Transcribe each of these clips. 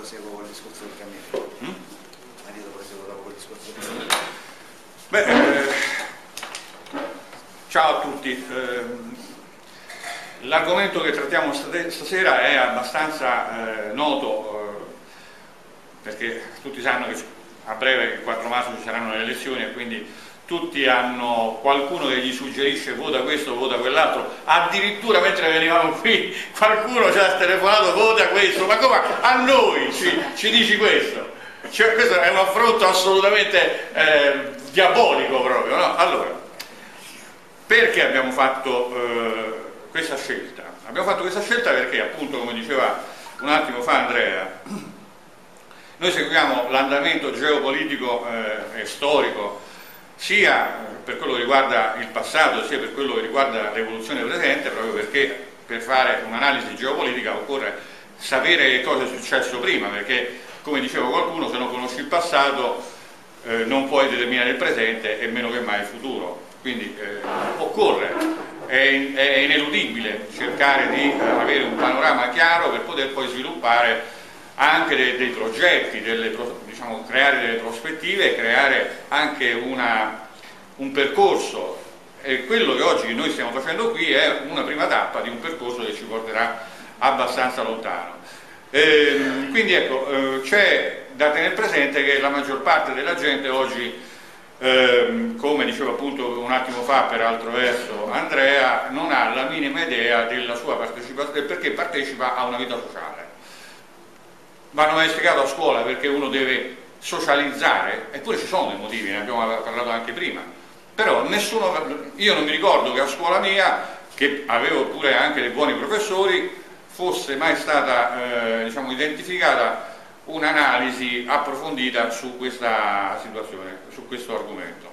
proseguo con il discorso del cammino. Mm? Ma io proseguo dopo quel discorso del cammino. Beh, eh, ciao a tutti. Eh, L'argomento che trattiamo stasera è abbastanza eh, noto eh, perché tutti sanno che a breve, il 4 marzo, ci saranno le elezioni e quindi tutti hanno qualcuno che gli suggerisce vota questo, vota quell'altro, addirittura mentre venivamo qui qualcuno ci ha telefonato vota questo, ma come a noi ci, ci dici questo? Cioè, questo è un affronto assolutamente eh, diabolico proprio, no? Allora, perché abbiamo fatto eh, questa scelta? Abbiamo fatto questa scelta perché appunto, come diceva un attimo fa Andrea, noi seguiamo l'andamento geopolitico eh, e storico sia per quello che riguarda il passato sia per quello che riguarda l'evoluzione presente, proprio perché per fare un'analisi geopolitica occorre sapere che cosa è successo prima, perché come diceva qualcuno, se non conosci il passato eh, non puoi determinare il presente e meno che mai il futuro. Quindi eh, occorre, è, è, ineludibile cercare di eh, avere un panorama chiaro per poter poi sviluppare anche dei, dei progetti, delle, diciamo, creare delle prospettive, creare anche una, un percorso e quello che oggi noi stiamo facendo qui è una prima tappa di un percorso che ci porterà abbastanza lontano. Eh, quindi ecco, eh, c'è da tenere presente che la maggior parte della gente oggi, eh, come diceva appunto un attimo fa per altro verso Andrea, non ha la minima idea della sua partecipazione perché partecipa a una vita sociale vanno mai spiegato a scuola perché uno deve socializzare, eppure ci sono dei motivi, ne abbiamo parlato anche prima, però nessuno, io non mi ricordo che a scuola mia, che avevo pure anche dei buoni professori, fosse mai stata eh, diciamo, identificata un'analisi approfondita su questa situazione, su questo argomento.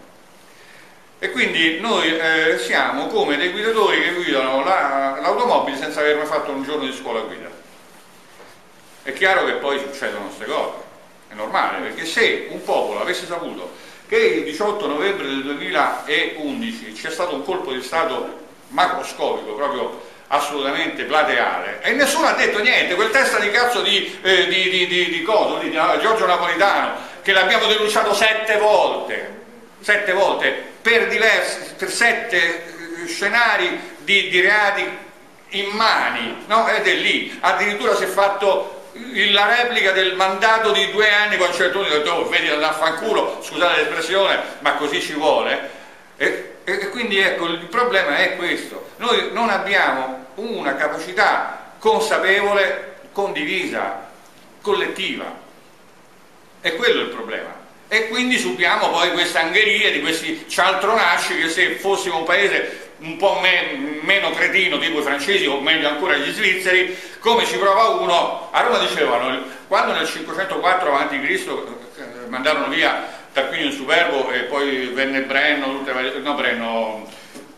E quindi noi eh, siamo come dei guidatori che guidano l'automobile la, senza aver mai fatto un giorno di scuola guida. È chiaro che poi succedono queste cose, è normale, perché se un popolo avesse saputo che il 18 novembre del 2011 c'è stato un colpo di Stato macroscopico, proprio assolutamente plateale, e nessuno ha detto niente, quel testa di cazzo di, eh, di, di, di, di, coso, di, Giorgio Napolitano, che l'abbiamo denunciato sette volte, sette volte, per, diversi, per sette eh, scenari di, reati immani, no? ed è lì, addirittura si è fatto la replica del mandato di due anni con certo punto ho detto oh, vedi andare a fanculo scusate l'espressione ma così ci vuole e, e, quindi ecco il problema è questo. Noi non abbiamo una capacità consapevole condivisa collettiva. È quello il problema. E quindi subiamo poi queste angherie di questi cialtronasci che se fossimo un paese un po' me meno cretino tipo i francesi o meglio ancora gli svizzeri, come ci prova uno, a Roma dicevano, quando nel 504 a.C. Eh, mandarono via Tarquinio il Superbo e poi venne Brenno, no Brenno,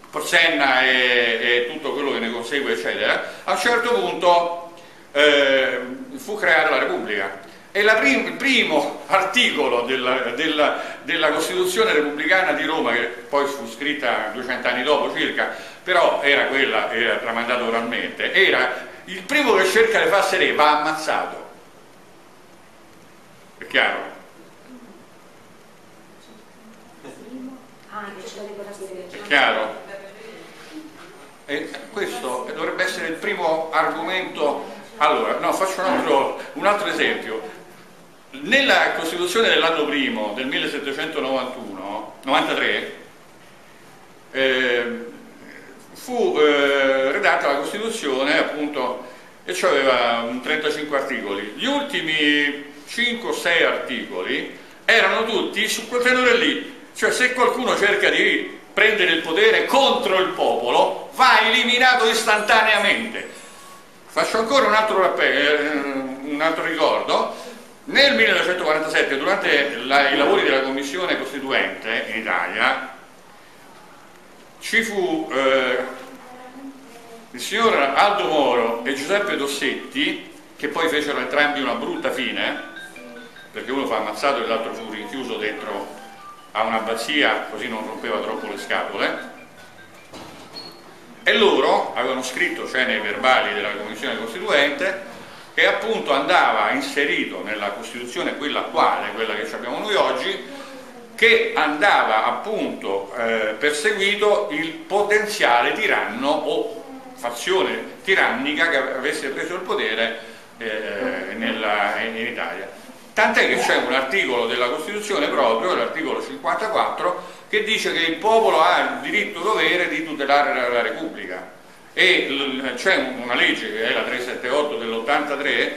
Porsenna e, e, tutto quello che ne consegue eccetera, a un certo punto eh, fu creata la Repubblica e prim il primo articolo della, della, della, Costituzione repubblicana di Roma, che poi fu scritta 200 anni dopo circa, però era quella, era tramandata oralmente, era il primo che cerca le fasse re va ammazzato. È chiaro? È chiaro? E questo dovrebbe essere il primo argomento. Allora, no, faccio un altro, un altro esempio nella Costituzione dell'anno primo, del 1791, 93, eh, fu eh, redatta la Costituzione appunto e cioè aveva 35 articoli. Gli ultimi 5 o 6 articoli erano tutti su quel tenore lì, cioè se qualcuno cerca di prendere il potere contro il popolo va eliminato istantaneamente. Faccio ancora un altro, eh, un altro ricordo, nel 1947, durante la, i lavori della Commissione Costituente in Italia, ci fu eh, il signor Aldo Moro e Giuseppe Dossetti, che poi fecero entrambi una brutta fine, perché uno fu ammazzato e l'altro fu rinchiuso dentro a un'abbazia, così non rompeva troppo le scatole, e loro avevano scritto, cioè nei verbali della Commissione Costituente, che appunto andava inserito nella Costituzione, quella attuale, quella che abbiamo noi oggi, che andava appunto eh, perseguito il potenziale tiranno o fazione tirannica che avesse preso il potere eh, nella, in Italia. Tant'è che c'è un articolo della Costituzione proprio, l'articolo 54, che dice che il popolo ha il diritto dovere di tutelare la Repubblica e c'è una legge che è la 378 dell'83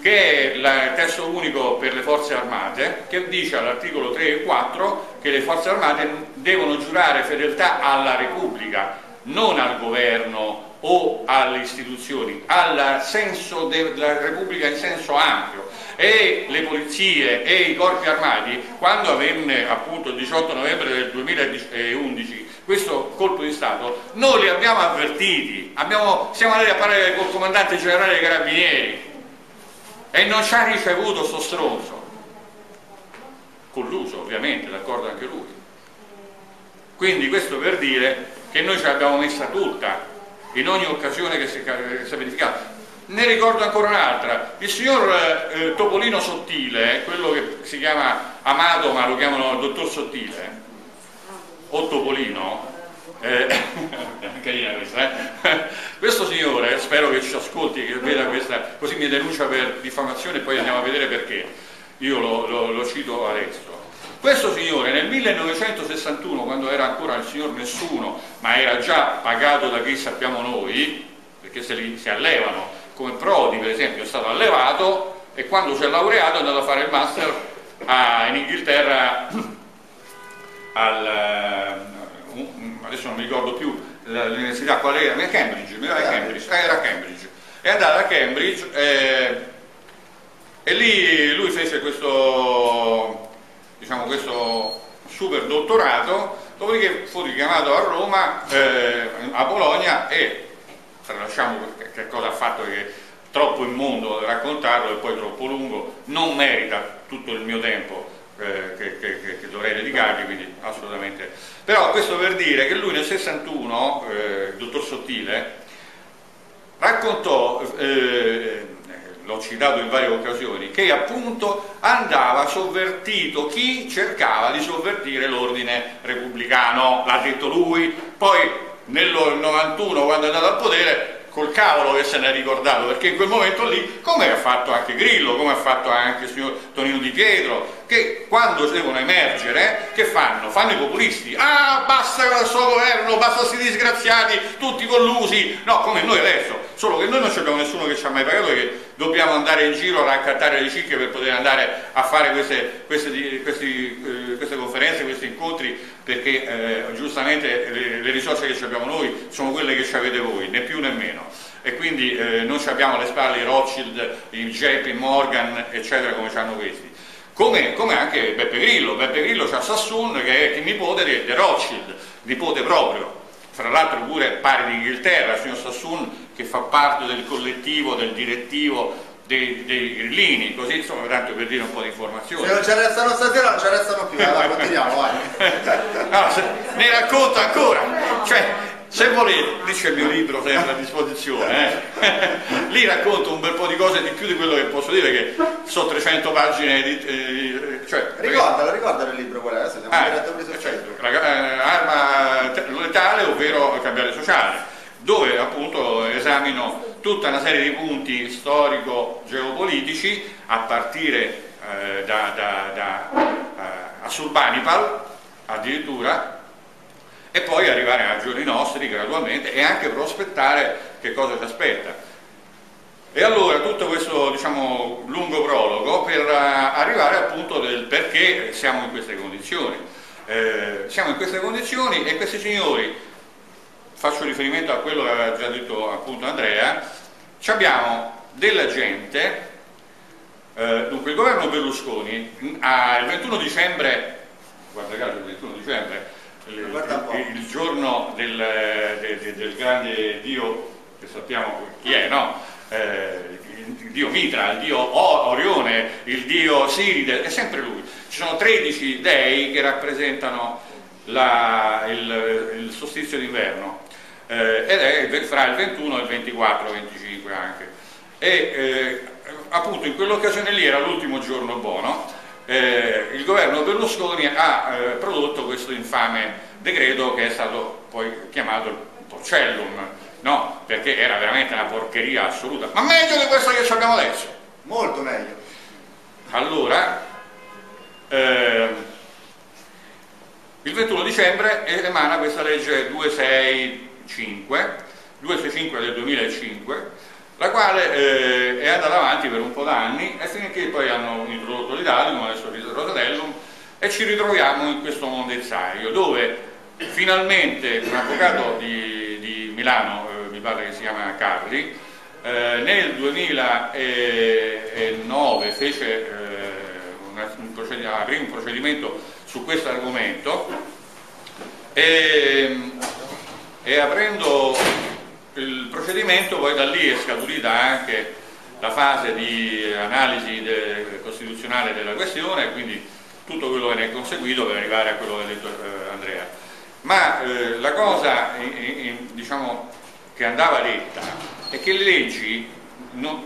che è il testo unico per le forze armate che dice all'articolo 3 e 4 che le forze armate devono giurare fedeltà alla Repubblica non al governo o alle istituzioni, al senso della Repubblica in senso ampio. E le polizie e i corpi armati quando avvenne appunto il 18 novembre del 2011 questo colpo di Stato, noi li abbiamo avvertiti, abbiamo, siamo andati a parlare col comandante generale dei carabinieri e non ci ha ricevuto sto stronzo, colluso ovviamente, d'accordo anche lui. Quindi questo per dire che noi ce l'abbiamo messa tutta, in ogni occasione che si, è verificata. Ne ricordo ancora un'altra, il signor eh, Topolino Sottile, quello che si chiama Amato ma lo chiamano dottor Sottile, o Topolino, eh, carina questa, eh? questo signore, spero che ci ascolti, che veda questa, così mi denuncia per diffamazione e poi andiamo a vedere perché, io lo, lo, lo cito adesso. Questo signore nel 1961, quando era ancora il signor Nessuno, ma era già pagato da chi sappiamo noi, perché se li si allevano, come Prodi per esempio è stato allevato e quando si è laureato è andato a fare il master a, in Inghilterra al, uh, adesso non mi ricordo più l'università qual era, a Cambridge, pare Cambridge, eh, era Cambridge, è andato a Cambridge eh, e lì lui fece questo, diciamo, questo super dottorato, dopodiché fu richiamato a Roma, eh, a Bologna e tralasciamo che cosa ha fatto che è troppo immondo raccontarlo e poi troppo lungo, non merita tutto il mio tempo eh, che, che, che, dovrei dedicargli, quindi assolutamente. Però questo per dire che lui nel 61, eh, il dottor Sottile, raccontò, eh, l'ho citato in varie occasioni, che appunto andava sovvertito chi cercava di sovvertire l'ordine repubblicano, l'ha detto lui, poi nel 91 quando è andato al potere col cavolo che se ne è ricordato, perché in quel momento lì, come ha fatto anche Grillo, come ha fatto anche il signor Tonino Di Pietro, che quando devono emergere, che fanno? Fanno i populisti. Ah, basta il suo governo, basta questi disgraziati, tutti collusi. No, come noi adesso, solo che noi non abbiamo nessuno che ci ha mai pagato perché dobbiamo andare in giro a raccattare le cicche per poter andare a fare queste, queste, queste, eh, queste conferenze, questi incontri, perché eh, giustamente le, le risorse che abbiamo noi sono quelle che ci avete voi, né più né meno. E quindi eh, non abbiamo alle spalle i Rothschild, i JP Morgan, eccetera, come hanno questi. Come, come, anche Beppe Grillo, Beppe Grillo c'ha Sassoon che è il nipote di, di Rothschild, nipote proprio, fra l'altro pure pari d'Inghilterra, il signor Sassoon che fa parte del collettivo, del direttivo dei, dei grillini, così insomma tanto per dire un po' di informazioni. Se non ci arrestano stasera non ci arrestano più, allora continuiamo, vai. no, se, ne racconto ancora, cioè se volete, lì c'è il mio libro sempre a disposizione, eh? lì racconto un bel po' di cose di più di quello che posso dire, che sono 300 pagine di... Eh, cioè, ricordalo, ricordalo il libro qual è, adesso siamo ah, certo, eh, arma letale, ovvero cambiare sociale, dove appunto esamino tutta una serie di punti storico-geopolitici a partire eh, da, da, da uh, Assurbanipal addirittura e poi arrivare ai giorni nostri gradualmente e anche prospettare che cosa ci aspetta. E allora tutto questo diciamo, lungo prologo per uh, arrivare appunto del perché siamo in queste condizioni. Eh, siamo in queste condizioni e questi signori, faccio riferimento a quello che aveva già detto appunto Andrea, abbiamo della gente, eh, dunque il governo Berlusconi ah, il 21 dicembre, guarda caso il 21 dicembre, il, il, giorno del, del, del, grande dio che sappiamo chi è, no? Eh, il dio Mitra, il dio Orione, il dio Siride, è sempre lui. Ci sono 13 dei che rappresentano la, il, il, solstizio d'inverno eh, ed è fra il 21 e il 24, 25 anche. E, eh, appunto in quell'occasione lì era l'ultimo giorno buono, eh, il governo Berlusconi ha eh, prodotto questo infame decreto che è stato poi chiamato il Porcellum, no? perché era veramente una porcheria assoluta, ma meglio di questo che abbiamo adesso. Molto meglio. Allora, eh, il 21 dicembre emana questa legge 265, 265 del 2005, la quale eh, è andata avanti per un po' d'anni e finché poi hanno introdotto l'Italicum, adesso il Rosatellum, e ci ritroviamo in questo mondezzaio dove finalmente un avvocato di, di Milano, eh, mi pare che si chiama Carli, eh, nel 2009 fece, eh, una, un, procedimento, aprì un procedimento su questo argomento e, e aprendo il procedimento poi da lì è scaturita anche la fase di analisi de, costituzionale della questione quindi tutto quello che ne è conseguito per arrivare a quello che ha detto eh, Andrea. Ma eh, la cosa in, diciamo, che andava detta è che le leggi non,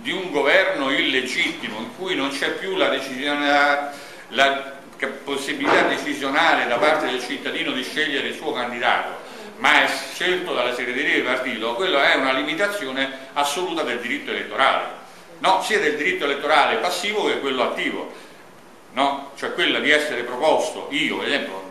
di un governo illegittimo in cui non c'è più la, la possibilità decisionale da parte del cittadino di scegliere il suo candidato ma è scelto dalla segreteria di partito, quello è una limitazione assoluta del diritto elettorale, no? sia del diritto elettorale passivo che quello attivo, no? cioè quella di essere proposto, io per esempio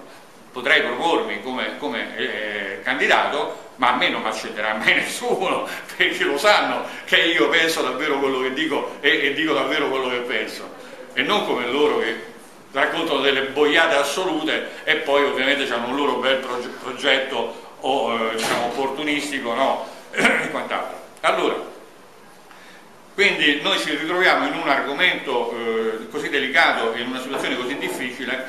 potrei propormi come, come eh, candidato, ma a me non accetterà mai nessuno, perché lo sanno che io penso davvero quello che dico e, e dico davvero quello che penso, e non come loro che raccontano delle boiate assolute e poi ovviamente hanno un loro bel proge progetto o eh, diciamo, opportunistico no? e quant'altro. Allora, quindi noi ci ritroviamo in un argomento eh, così delicato, in una situazione così difficile,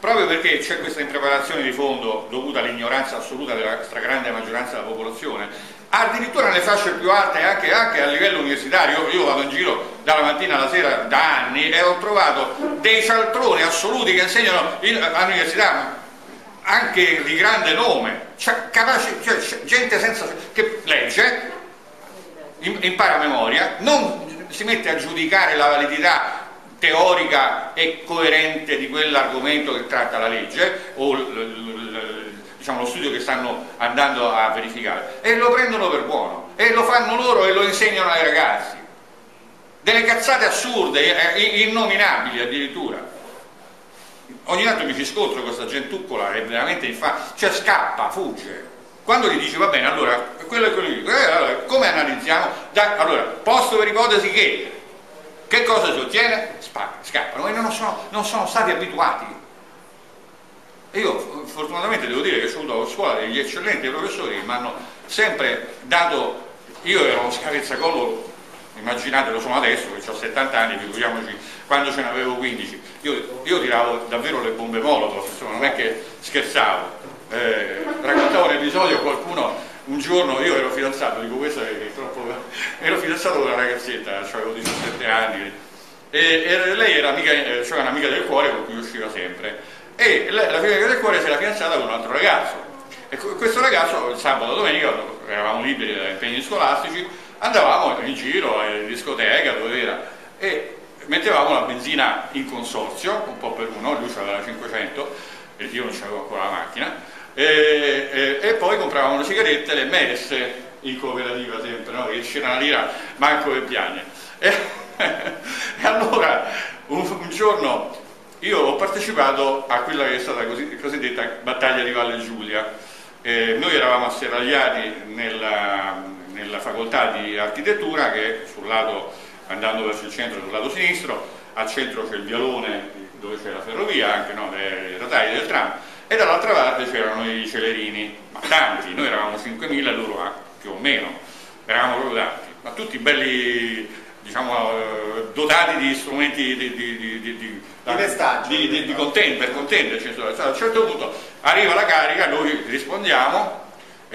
proprio perché c'è questa impreparazione di fondo dovuta all'ignoranza assoluta della stragrande maggioranza della popolazione, addirittura nelle fasce più alte anche, anche, a livello universitario, io vado in giro dalla mattina alla sera da anni e ho trovato dei cialtroni assoluti che insegnano all'università anche di grande nome, capace, cioè, gente senza, che legge, impara a memoria, non si mette a giudicare la validità teorica e coerente di quell'argomento che tratta la legge o diciamo, lo studio che stanno andando a verificare. E lo prendono per buono e lo fanno loro e lo insegnano ai ragazzi. Delle cazzate assurde, eh, innominabili addirittura ogni tanto mi ci scontro con questa gentuccola è veramente infame cioè scappa, fugge quando gli dici va bene allora quello è quello che dico eh, allora, come analizziamo? Da, allora, posto per ipotesi che che cosa si ottiene? Spacca, scappano e non sono, non sono stati abituati. E io fortunatamente devo dire che sono avuto a scuola degli eccellenti professori che mi hanno sempre dato, io ero uno scavezzacollo, immaginate lo sono adesso che ho 70 anni, figuriamoci quando ce ne avevo 15, io, io tiravo davvero le bombe molotov, insomma non è che scherzavo. Eh, raccontavo un episodio, qualcuno un giorno io ero fidanzato, dico questo è troppo... ero fidanzato con una ragazzetta, cioè avevo 17 anni, e, e lei era amica, eh, cioè un'amica del cuore con cui usciva sempre, e lei, la amica del cuore si era fidanzata con un altro ragazzo, e questo ragazzo il sabato e domenica, eravamo liberi da impegni scolastici, andavamo in giro in discoteca, dove era, e mettevamo la benzina in consorzio, un po' per uno, lui aveva la 500, e io non c'avevo ancora la macchina, e, e, e poi compravamo le sigarette, le messe in cooperativa sempre, no? che c'era una lira manco e piane. E, e allora un, un, giorno io ho partecipato a quella che è stata così, cosiddetta battaglia di Valle Giulia. Eh, noi eravamo asserragliati nella, nella, facoltà di architettura che sul lato, andando verso il centro, sul lato sinistro, al centro c'è il vialone dove c'è la ferrovia, anche no, le rotaie del tram, e dall'altra parte c'erano i celerini, ma tanti, noi eravamo 5.000 loro ah, più o meno, eravamo proprio tanti, ma tutti belli, diciamo, eh, dotati di strumenti di, di, di, di, di, di, di, di content, per contenderci. A un certo punto arriva la carica, noi rispondiamo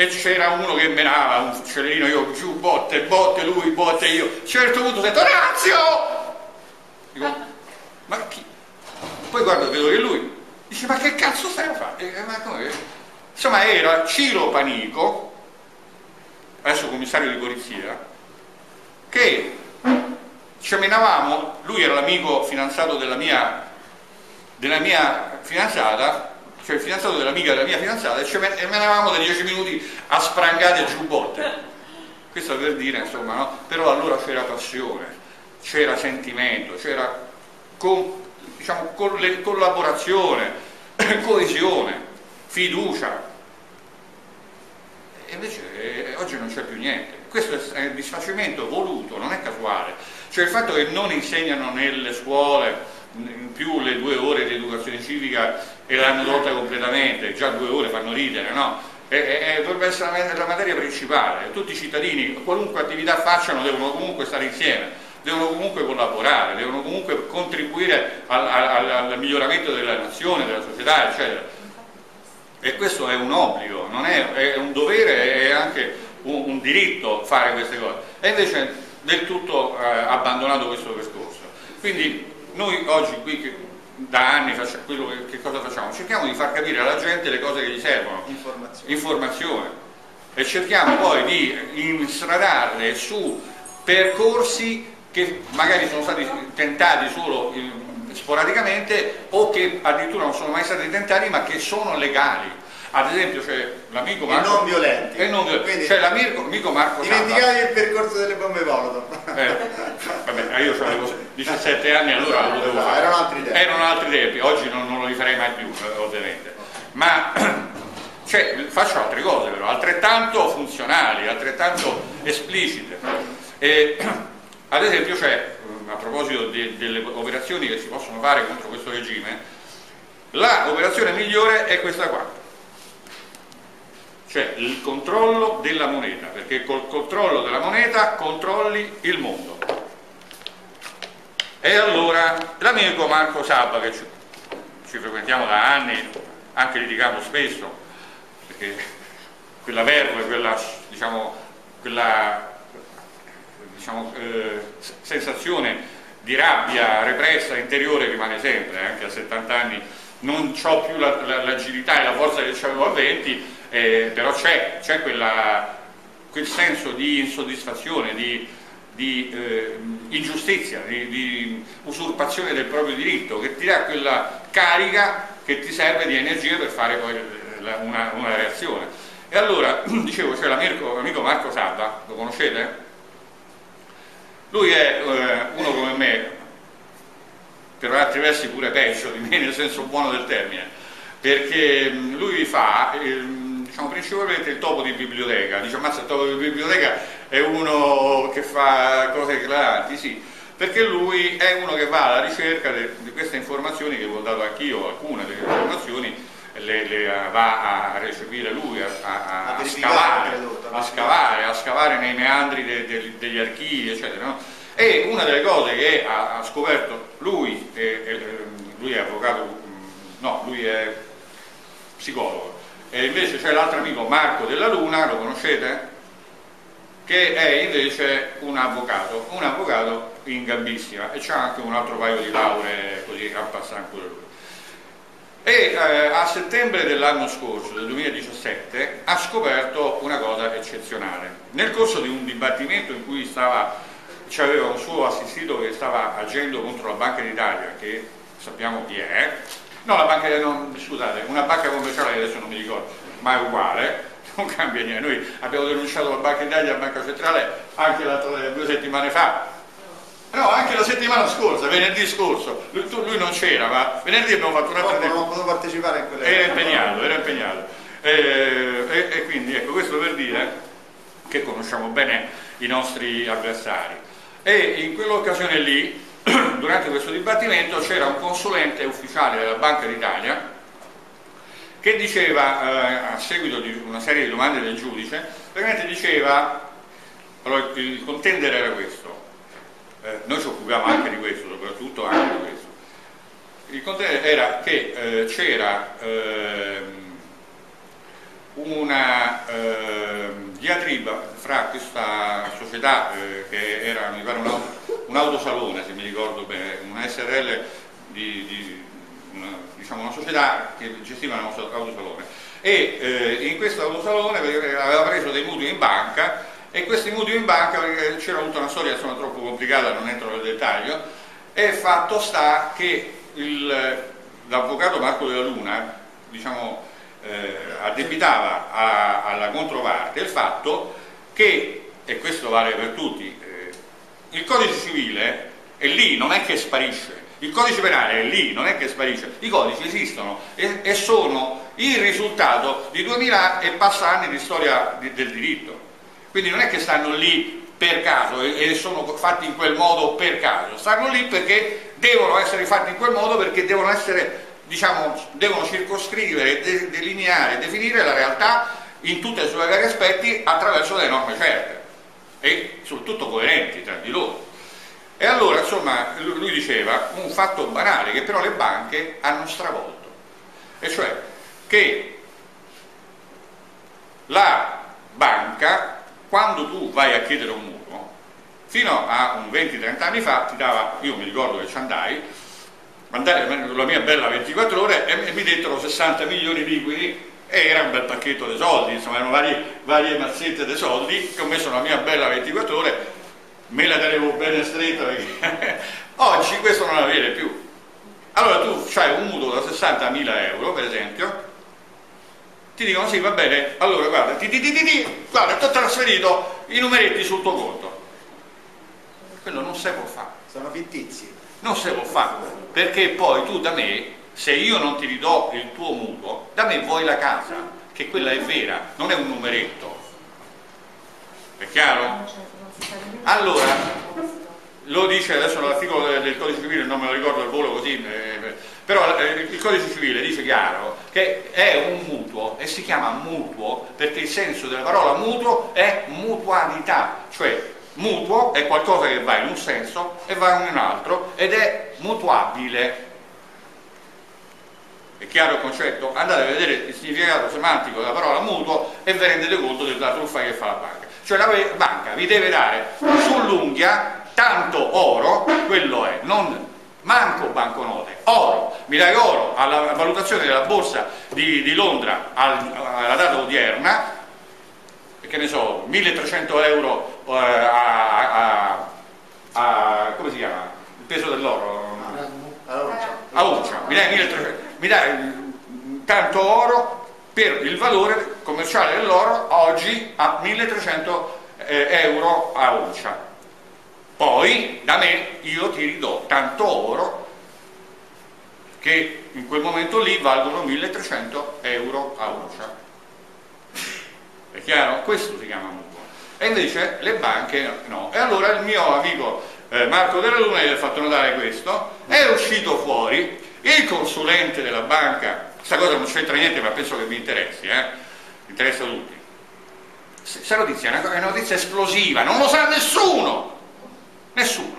e c'era uno che menava un celerino, io giù, botte, botte, lui, botte, io. A un certo punto sento, Razio! Dico, ma chi? Poi guardo, vedo che lui Dice, ma che cazzo stai a fare? Eh, Insomma, era Ciro Panico, adesso commissario di polizia, che ci menavamo, lui era l'amico fidanzato della mia, della mia fidanzata, cioè il fidanzato dell'amica della mia fidanzata, e ci menavamo da dieci minuti a sprangate giubbotte. Questo per dire, insomma, no? Però allora c'era passione, c'era sentimento, c'era con, diciamo, collaborazione, coesione, fiducia. E invece eh, oggi non c'è più niente. Questo è il disfacimento voluto, non è casuale. Cioè il fatto che non insegnano nelle scuole più le due ore di educazione civica e l'hanno tolta completamente, già due ore fanno ridere, no? E, e, dovrebbe essere la materia principale, tutti i cittadini, qualunque attività facciano, devono comunque stare insieme, devono comunque collaborare, devono comunque contribuire al, al, al miglioramento della nazione, della società, eccetera. E questo è un obbligo, non è, è un dovere, è anche un, un, diritto fare queste cose. E invece del tutto eh, abbandonato questo percorso. Quindi noi oggi qui da anni facciamo, quello che, che, cosa facciamo? Cerchiamo di far capire alla gente le cose che gli servono, informazione, informazione. e cerchiamo poi di instradarle su percorsi che magari sono stati tentati solo sporadicamente o che addirittura non sono mai stati tentati ma che sono legali ad esempio c'è l'amico Marco e non violenti. E non violenti c'è l'amico Marco dimenticate il percorso delle bombe Molotov. Eh, vabbè, io avevo 17 anni allora lo potevo fare. erano altri tempi. Erano altri tempi oggi non, non lo rifarei mai più eh, ovviamente. Ma cioè, faccio altre cose però altrettanto funzionali altrettanto esplicite. E, ad esempio c'è a proposito de, delle operazioni che si possono fare contro questo regime l'operazione migliore è questa qua cioè il controllo della moneta, perché col controllo della moneta controlli il mondo. E allora l'amico Marco Sabba, che ci, ci, frequentiamo da anni, anche litighiamo spesso, perché quella verve, quella, diciamo, quella diciamo, eh, sensazione di rabbia repressa interiore rimane sempre, eh, anche a 70 anni non ho più l'agilità la, la, e la forza che avevo a 20, eh, però c'è, quel senso di insoddisfazione, di, di eh, ingiustizia, di, di, usurpazione del proprio diritto, che ti dà quella carica che ti serve di energia per fare poi una, una, reazione. E allora, dicevo, c'è l'amico Marco Sabba, lo conoscete? Lui è eh, uno come me, per altri versi pure peggio di me, nel senso buono del termine, perché lui fa... Eh, diciamo, principalmente il topo di biblioteca, dice ammazza il topo di biblioteca è uno che fa cose eclatanti, sì, perché lui è uno che va alla ricerca di queste informazioni che vi ho dato anch'io, alcune delle informazioni le, le, va a recepire lui, a, a, a, scavare, a, scavare, a scavare nei meandri de, de, degli archivi, eccetera. No? E una delle cose che ha, scoperto lui, e, e, lui è avvocato, no, lui è psicologo, e invece c'è l'altro amico Marco della Luna, lo conoscete? Che è invece un avvocato, un avvocato in gambissima e c'ha anche un altro paio di lauree così a passare pure lui. E eh, a settembre dell'anno scorso, del 2017, ha scoperto una cosa eccezionale. Nel corso di un dibattimento in cui c'aveva un suo assistito che stava agendo contro la Banca d'Italia, che sappiamo chi è, No, la banca, no, scusate, una banca commerciale che adesso non mi ricordo, ma è uguale, non cambia niente. Noi abbiamo denunciato la Banca Italia, la Banca Centrale anche due settimane fa. No, anche la settimana scorsa, venerdì scorso, lui, lui non c'era, ma venerdì abbiamo fatto un'altra... No, non potevo partecipare in quelle... Era impegnato, era impegnato. E, e, e quindi ecco, questo per dire che conosciamo bene i nostri avversari. E in quell'occasione lì durante questo dibattimento c'era un consulente ufficiale della Banca d'Italia che diceva, eh, a seguito di una serie di domande del giudice, praticamente diceva, allora il contendere era questo, eh, noi ci occupiamo anche di questo, soprattutto anche di questo, il contendere era che eh, c'era ehm, una ehm, diatriba fra questa società eh, che era, mi pare, un'auto un autosalone, se mi ricordo bene, una SRL di, di una, diciamo una, società che gestiva un autosalone. E eh, in questo autosalone aveva preso dei mutui in banca e questi mutui in banca, c'era tutta una storia insomma, troppo complicata, non entro nel dettaglio, e fatto sta che l'avvocato Marco della Luna diciamo, eh, addebitava a, alla controparte il fatto che, e questo vale per tutti, il codice civile è lì, non è che sparisce, il codice penale è lì, non è che sparisce, i codici esistono e, e sono il risultato di 2000 e passa anni di storia di, del diritto. Quindi non è che stanno lì per caso e, sono fatti in quel modo per caso, stanno lì perché devono essere fatti in quel modo perché devono essere, diciamo, devono circoscrivere, de, delineare, definire la realtà in tutti i suoi vari aspetti attraverso delle norme certe e soprattutto coerenti tra di loro. E allora, insomma, lui diceva un fatto banale che però le banche hanno stravolto, e cioè che la banca, quando tu vai a chiedere un mutuo, fino a un 20-30 anni fa ti dava, io mi ricordo che ci andai, mandai la mia bella 24 ore e mi dettero 60 milioni liquidi e era un bel pacchetto di soldi, insomma erano varie, varie mazzette di soldi che ho messo nella mia bella 24 ore me la tenevo bene stretta perché oggi questo non avviene più. Allora tu hai un mutuo da 60.000 euro, per esempio, ti dicono sì, va bene, allora guarda, ti, ti, ti, ti, guarda, ti ho trasferito i numeretti sul tuo conto. Quello non si può fare. Sono fittizi. Non si può fare, perché poi tu da me, se io non ti ridò il tuo mutuo, da me vuoi la casa, che quella è vera, non è un numeretto. È chiaro? Allora, lo dice adesso l'articolo del codice civile, non me lo ricordo al volo così, eh, però eh, il codice civile dice chiaro che è un mutuo e si chiama mutuo perché il senso della parola mutuo è mutualità, cioè mutuo è qualcosa che va in un senso e va in un altro ed è mutuabile. È chiaro il concetto? Andate a vedere il significato semantico della parola mutuo e vi rendete conto della truffa che fa la banca. Cioè la banca vi deve dare sull'unghia tanto oro, quello è, non manco banconote, oro, mi dai oro alla valutazione della borsa di, di Londra al, alla data odierna, che ne so, 1300 euro eh, a, a, a, come si chiama? Il peso dell'oro? A uncia, mi dai 1300, mi dai tanto oro per il valore commerciale dell'oro oggi a 1300 eh, euro a uncia. Poi da me io ti ridò tanto oro che in quel momento lì valgono 1300 euro a uncia. È chiaro? Questo si chiama mutuo. E invece le banche no. E allora il mio amico eh, Marco della Luna gli ha fatto notare questo, è uscito fuori, il consulente della banca questa cosa non c'entra niente, ma penso che vi interessi, eh? interessa a tutti. Questa notizia è una notizia esplosiva, non lo sa nessuno, nessuno.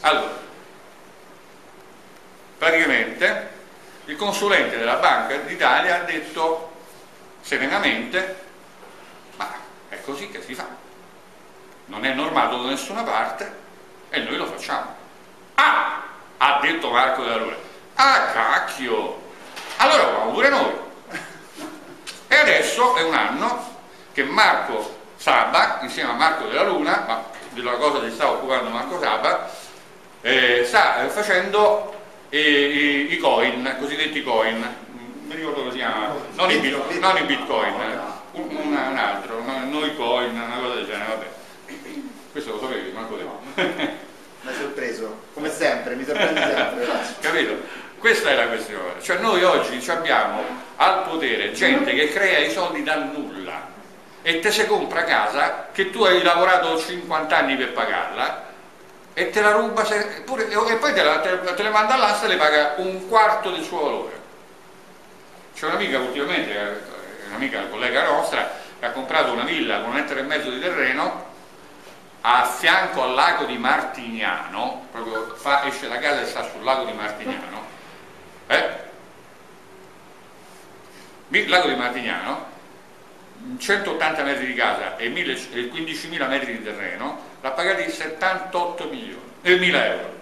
Allora, praticamente il consulente della Banca d'Italia ha detto serenamente, ma è così che si fa, non è normato da nessuna parte e noi lo facciamo. Ah, ha detto Marco della Luna, ah cacchio, allora lo pure noi. E adesso è un anno che Marco Saba, insieme a Marco della Luna, ma della cosa si sta occupando Marco Saba, eh, sta facendo i, i, i, coin, cosiddetti coin, mi ricordo come si chiama, non i, bit, non i bitcoin, un, un, un altro, noi coin, una cosa del genere, vabbè. Questo lo sapevi, Marco De come sempre, mi sorprendi sempre. Capito? Questa è la questione. Cioè noi oggi abbiamo al potere gente che crea i soldi dal nulla e te se compra casa che tu hai lavorato 50 anni per pagarla e te la ruba se, pure, e poi te, la, te, te le manda all'asta e le paga un quarto del suo valore. C'è un'amica ultimamente, un'amica collega nostra, che ha comprato una villa con un ettaro e mezzo di terreno a fianco al lago di Martignano, proprio fa, esce da casa e sta sul lago di Martignano, eh? Lago di Martignano 180 metri di casa e 15.000 metri di terreno l'ha pagati 78 milioni, eh, mila euro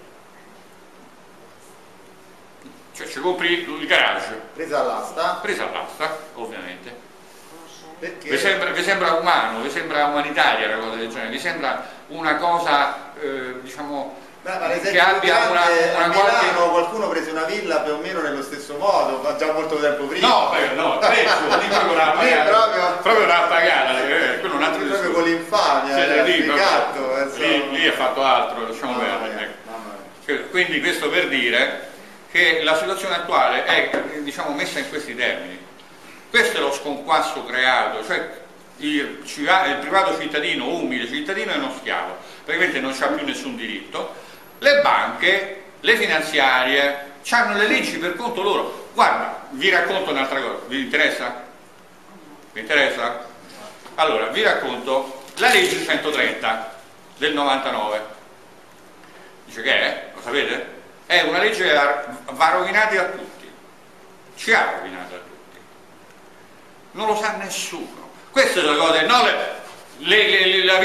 cioè ci compri il garage presa all'asta presa all'asta ovviamente? Vi sembra, vi sembra umano, vi sembra umanitaria una cosa del genere, vi sembra una cosa, eh, diciamo, ad che abbia una, una qualche... Milano qualcuno prese una villa più o meno nello stesso modo, ma già molto tempo prima. No, beh, no, adesso, lì proprio una pagata, proprio- proprio una pagata, eh, quello un altro proprio discorso. con l'infamia, era lì, ricatto, eh, lì, lì è fatto altro, Mamma perdere. mia, ecco. Cioè, Quindi questo per dire che la situazione attuale è diciamo, messa in questi termini. Questo è lo sconquasso creato, cioè il, il privato cittadino, umile cittadino è uno schiavo, praticamente non ha più nessun diritto. Le banche, le finanziarie, hanno le leggi per conto loro. Guarda, vi racconto un'altra cosa, vi interessa? Vi interessa? Allora, vi racconto la legge 130 del 99. Dice che è? Lo sapete? È una legge che va rovinata a tutti. Ci ha rovinato a tutti. Non lo sa nessuno. Queste sono le cose, la-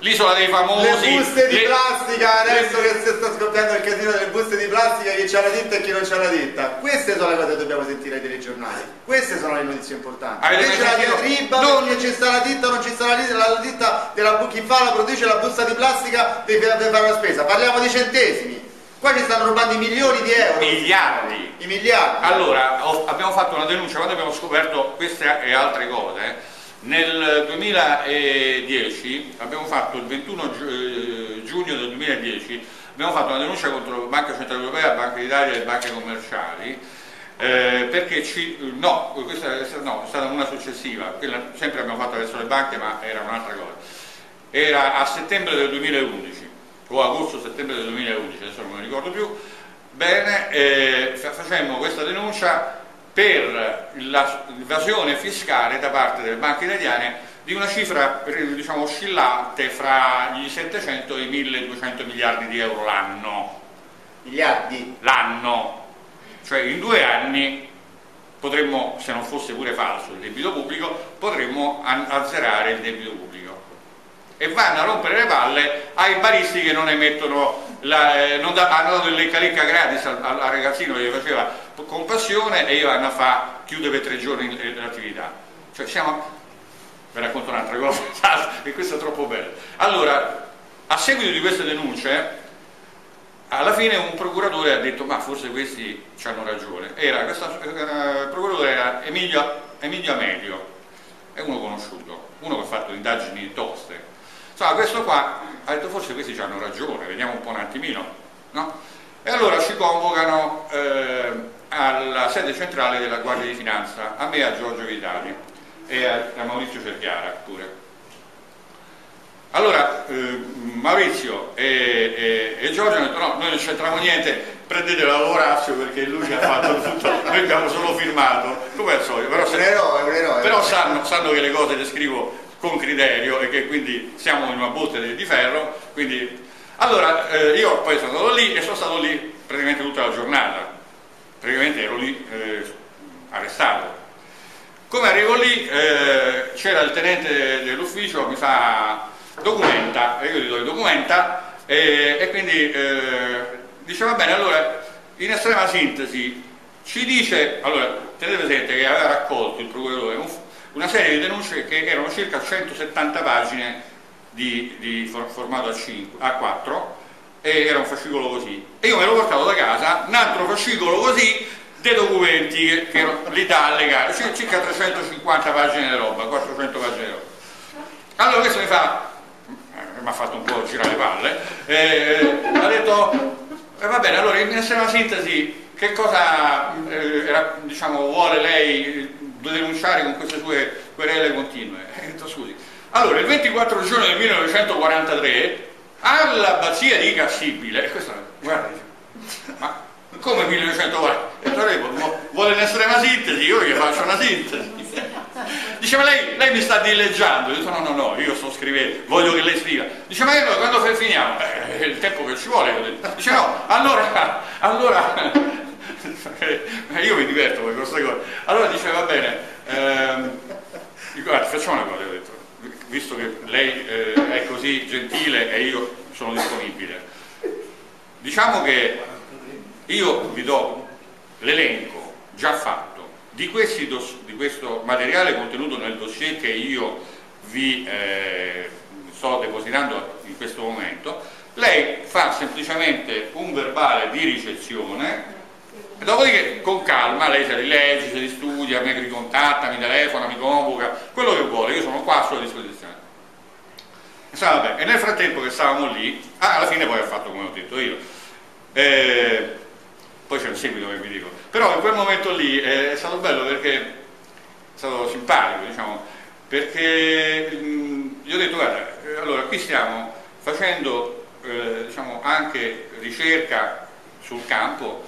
l'isola dei famosi. Le buste di le- plastica, adesso le- che si sta scoppiando il casino delle buste di plastica, chi c'ha la ditta e chi non c'ha la ditta. Queste sono le cose che dobbiamo sentire ai telegiornali. Queste sono le notizie importanti. Avete mai la diatriba, Non- perché ci sta la ditta non ci sta la ditta, la ditta della chi fa la produce la busta di plastica deve fare la spesa. Parliamo di centesimi. Qua ci stanno rubando i milioni di euro. miliardi. I miliardi. Allora, ho- abbiamo fatto una denuncia quando abbiamo scoperto queste e altre cose. Nel 2010, abbiamo fatto il 21 giu- eh, giugno del 2010, abbiamo fatto una denuncia contro Banca Centrale Europea, Banca d'Italia e banche commerciali, eh, perché ci, no, questa è, stata- no, è stata una successiva, quella sempre abbiamo fatto verso le banche, ma era un'altra cosa. Era a settembre del 2011, o agosto-settembre del 2011, adesso non ne ricordo più, bene, eh, fa- facemmo questa denuncia per l'evasione fiscale da parte delle banche italiane di una cifra diciamo, oscillante fra gli 700 e i 1200 miliardi di euro l'anno Miliardi. l'anno, cioè in due anni potremmo, se non fosse pure falso il debito pubblico, potremmo azzerare il debito pubblico. E vanno a rompere le palle ai baristi che non emettono, la, eh, non da- hanno dato il lecca gratis al, al- al ragazzino che gli faceva con passione e io vanno a fare, chiude per tre giorni l'attività. Cioè siamo, vi racconto un'altra cosa, e questo è troppo bello. Allora, a seguito di queste denunce, alla fine un procuratore ha detto ma forse questi hanno ragione era, questo eh, procuratore era Emilio, Emilio Amelio è uno conosciuto uno che ha fatto indagini toste insomma questo qua ha detto forse questi hanno ragione vediamo un po' un attimino no? e allora ci convocano eh, alla sede centrale della Guardia di Finanza a me e a Giorgio Vitali e a, a Maurizio Cerchiara pure allora eh, Maurizio e, e- e Giorgio hanno detto no, noi non c'entriamo niente, prendetelo a Orazio perché lui che ha fatto tutto, noi abbiamo solo firmato, come al solito, però, se- però sanno, sanno che le cose le scrivo con criterio e che quindi siamo in una botte di, ferro, quindi allora eh, io poi sono andato lì e sono stato lì praticamente tutta la giornata, praticamente ero lì eh, arrestato. Come arrivo lì eh, c'era il tenente dell'ufficio, mi fa documenta, e io gli do il documenta e, e quindi eh, dice va bene, allora in estrema sintesi ci dice, allora tenete presente che aveva raccolto il procuratore un- una serie di denunce che erano circa 170 pagine di, di for- formato A5, A4 e era un fascicolo così e io me l'ho portato da casa, un altro fascicolo così dei documenti che, che ero lì da circa 350 pagine di roba, 400 pagine di roba. Allora questo mi fa, eh, mi ha fatto un po' girare le palle, eh, ha detto, eh, va bene, allora in estrema sintesi, che cosa eh, era, diciamo, vuole lei denunciare con queste sue querele continue? E scusi, allora il 24 giugno del 1943 all'abbazia di Cassibile, e questo, guarda, ma come 1940? E allora io, "Vu- vuole un'estrema sintesi, io gli faccio una sintesi. Dice, ma lei, lei mi sta dileggiando? Io detto, no, no, no, io sto scrivendo, voglio che lei scriva. Dice, ma io quando fi- finiamo? Eh, è il tempo che ci vuole. Dice, no, allora, allora, eh, io mi diverto con queste cose. Allora dice, va bene, ehm, guarda, facciamo una cosa, ho detto, visto che lei eh, è così gentile e io sono disponibile. Diciamo che io vi do l'elenco già fatto di di questo materiale contenuto nel dossier che io vi eh, sto depositando in questo momento, lei fa semplicemente un verbale di ricezione dopodiché con calma lei se li legge, se li studia, mi ricontatta, mi telefona, mi convoca, quello che vuole, io sono qua a sua disposizione. E nel frattempo che stavamo lì, ah, alla fine poi ha fatto come ho detto io. Eh, poi c'è il seguito che vi dico. Però in quel momento lì è stato bello perché è stato simpatico, diciamo, perché mh, gli ho detto guarda, eh, allora qui stiamo facendo eh, diciamo, anche ricerca sul campo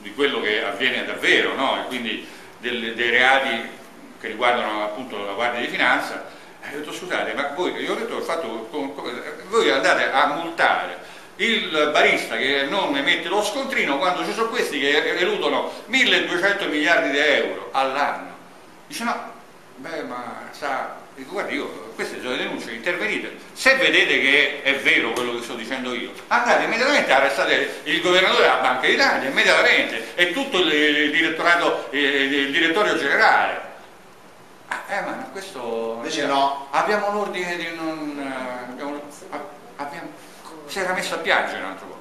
di quello che avviene davvero, no? e quindi del, dei reati che riguardano appunto la Guardia di Finanza, e ho detto scusate, ma voi, io ho detto, fatto, voi andate a multare il barista che non emette lo scontrino quando ci sono questi che eludono 1200 miliardi di euro all'anno. Dice no, beh ma sa, dico guardi io, queste sono le denunce, intervenite, se vedete che è vero quello che sto dicendo io, andate immediatamente a arrestate il governatore della Banca d'Italia, immediatamente, e tutto il, il direttorato, il, il direttorio generale. Ah, eh, ma questo... Invece no. Abbiamo l'ordine di non... Eh, abbiamo, abbiamo, si era messo a piangere un altro po'.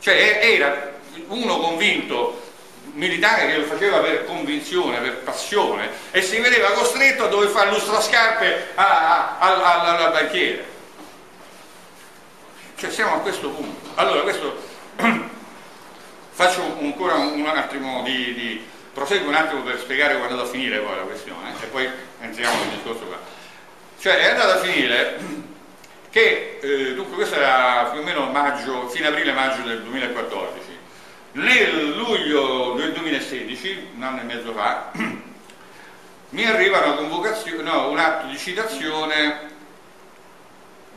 Cioè era uno convinto militare che lo faceva per convinzione, per passione e si vedeva costretto a dover fare lustrascarpe al banchiere. Cioè siamo a questo punto. Allora questo faccio ancora un, attimo di, di proseguo un attimo per spiegare come è andata a finire poi la questione eh, e poi entriamo nel discorso qua. Cioè è andata a finire che eh, dunque questo era più o meno maggio, fine aprile-maggio del 2014 nel luglio del 2016, un anno e mezzo fa, mi arriva no, un atto di citazione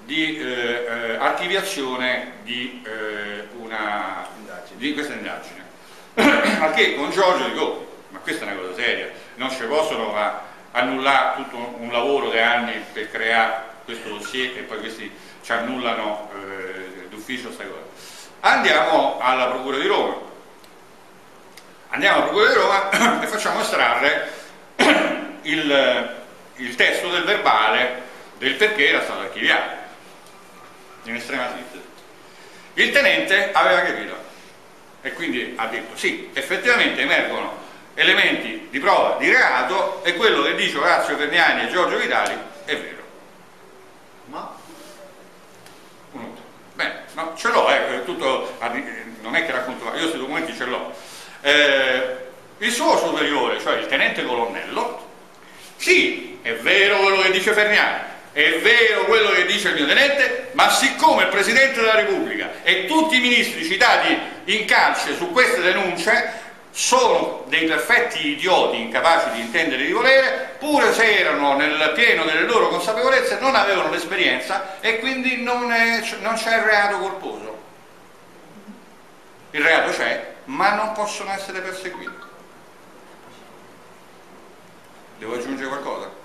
di eh, eh, archiviazione di, eh, una, di questa indagine. A che con Giorgio dico, ma questa è una cosa seria, non ci possono annullare tutto un lavoro di anni per creare questo dossier e poi questi ci annullano eh, d'ufficio questa cosa andiamo alla Procura di Roma. Andiamo alla Procura di Roma e facciamo estrarre il, il testo del verbale del perché era stato archiviato. In estrema sintesi. Il tenente aveva capito e quindi ha detto sì, effettivamente emergono elementi di prova di reato e quello che dice Orazio Verniani e Giorgio Vitali è vero ma Beh, no, ce l'ho, eh, tutto, non è che racconto, io questi documenti ce l'ho. Eh, il suo superiore, cioè il tenente colonnello, sì, è vero quello che dice Ferniani, è vero quello che dice il mio tenente, ma siccome il Presidente della Repubblica e tutti i ministri citati in carcere su queste denunce sono dei perfetti idioti incapaci di intendere di volere, pure se erano nel pieno delle loro consapevolezze, non avevano l'esperienza e quindi non, non c'è il reato colposo. Il reato c'è, ma non possono essere perseguiti. Devo aggiungere qualcosa?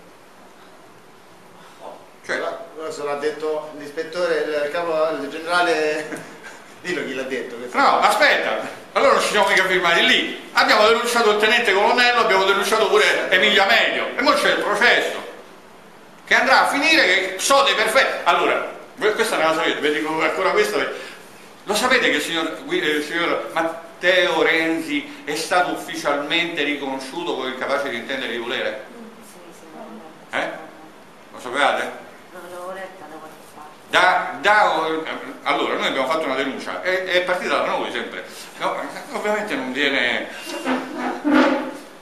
Cioè, l'ha detto l'ispettore, il capo, il generale Dillo chi l'ha detto. No, aspetta, allora non ci siamo mica firmati lì. Abbiamo denunciato il tenente colonnello, abbiamo denunciato pure Emilia Medio e ora c'è il processo che andrà a finire che so dei perfetti. Allora, questa non la sapete, vi dico ancora questo. Lo sapete che il signor, il signor Matteo Renzi è stato ufficialmente riconosciuto come capace di intendere di volere? Eh? Lo sapevate? Da, da, allora, noi abbiamo fatto una denuncia, è, è partita da noi sempre, no, ovviamente non viene...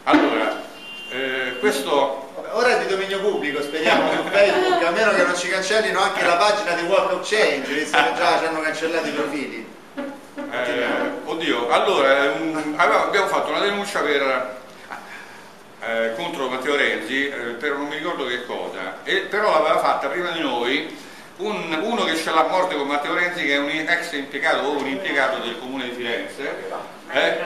Allora, eh, questo... Ora è di dominio pubblico, speriamo su Facebook, a meno che non ci cancellino anche la pagina di Walk of Change, visto che già ci hanno cancellato i profili. Eh, oddio, allora, un, abbiamo fatto una denuncia per, eh, contro Matteo Renzi, eh, per non mi ricordo che cosa, e, però l'aveva fatta prima di noi un, uno che ce l'ha morte con Matteo Renzi che è un ex impiegato o un impiegato del comune di Firenze. Eh?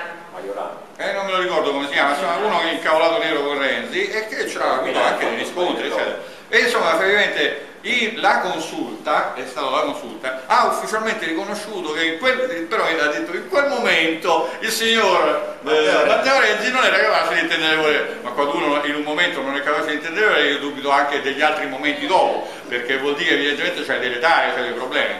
eh, non me lo ricordo come si chiama insomma uno che è incavolato nero con Renzi e che ha avuto anche dei riscontri eccetera. E insomma, praticamente la consulta, è stata la consulta, ha ufficialmente riconosciuto che quel, però ha detto che in quel momento il signor eh, Matteo Renzi non era capace di intendere volere, ma quando uno in un momento non è capace di intendere volere, io dubito anche degli altri momenti dopo, perché vuol dire che evidentemente c'è delle tarie, c'è dei problemi.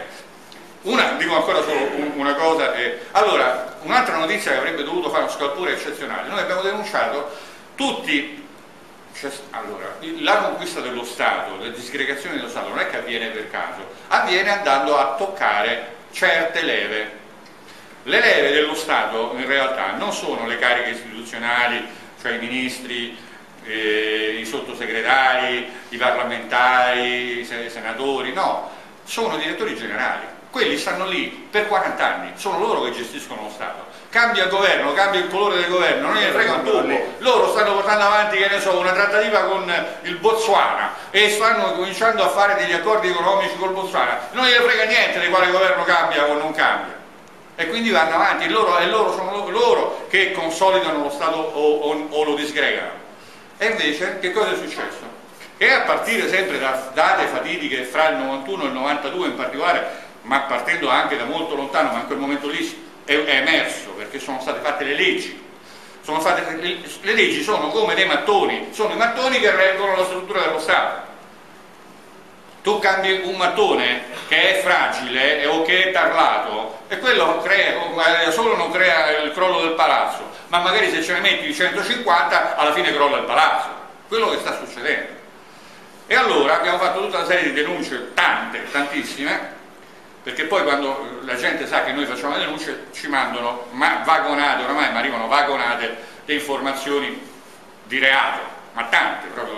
Una, dico ancora solo una cosa, eh, allora, un'altra notizia che avrebbe dovuto fare una scalpore eccezionale, noi abbiamo denunciato tutti cioè, allora, la conquista dello Stato, la disgregazione dello Stato non è che avviene per caso, avviene andando a toccare certe leve. Le leve dello Stato in realtà non sono le cariche istituzionali, cioè i ministri, eh, i sottosegretari, i parlamentari, i senatori, no, sono direttori generali. Quelli stanno lì per 40 anni, sono loro che gestiscono lo Stato cambia il governo, cambia il colore del governo, non ne frega un tubo. Loro stanno portando avanti, che ne so, una trattativa con il Botswana e stanno cominciando a fare degli accordi economici col Botswana. Non gli frega niente di quale governo cambia o non cambia. E quindi vanno avanti, e loro, e loro sono loro che consolidano lo Stato o, o, o lo disgregano. E invece che cosa è successo? Che a partire sempre da date fatidiche fra il 91 e il 92 in particolare, ma partendo anche da molto lontano, ma in quel momento lì è, è emerso perché sono state fatte le leggi. Fatte, le, le leggi sono come dei mattoni, sono i mattoni che reggono la struttura dello Stato. Tu cambi un mattone che è fragile o che è tarlato e quello crea, solo non crea il crollo del palazzo, ma magari se ce ne metti 150 alla fine crolla il palazzo. Quello che sta succedendo. E allora abbiamo fatto tutta una serie di denunce, tante, tantissime, perché poi quando la gente sa che noi facciamo le denunce ci mandano ma vagonate, oramai mi arrivano vagonate le informazioni di reato, ma tante, proprio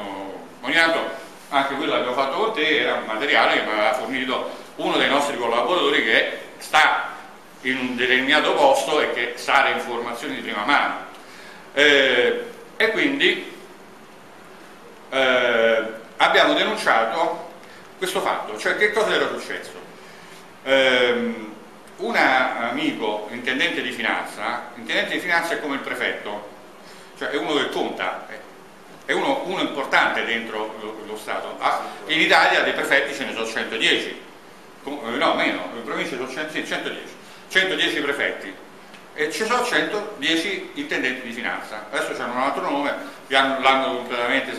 ogni tanto anche quello che abbiamo fatto con te era un materiale che mi aveva fornito uno dei nostri collaboratori che sta in un determinato posto e che sa le informazioni di prima mano. Eh, e quindi eh, abbiamo denunciato questo fatto, cioè che cosa era successo? Um, un amico intendente di finanza, intendente di finanza è come il prefetto, cioè è uno che conta, è uno, uno importante dentro lo, lo Stato. Ah, in Italia dei prefetti ce ne sono 110, no meno, in provincia sono 110, 110 prefetti e ci sono 110 intendenti di finanza. Adesso c'hanno un altro nome, l'hanno completamente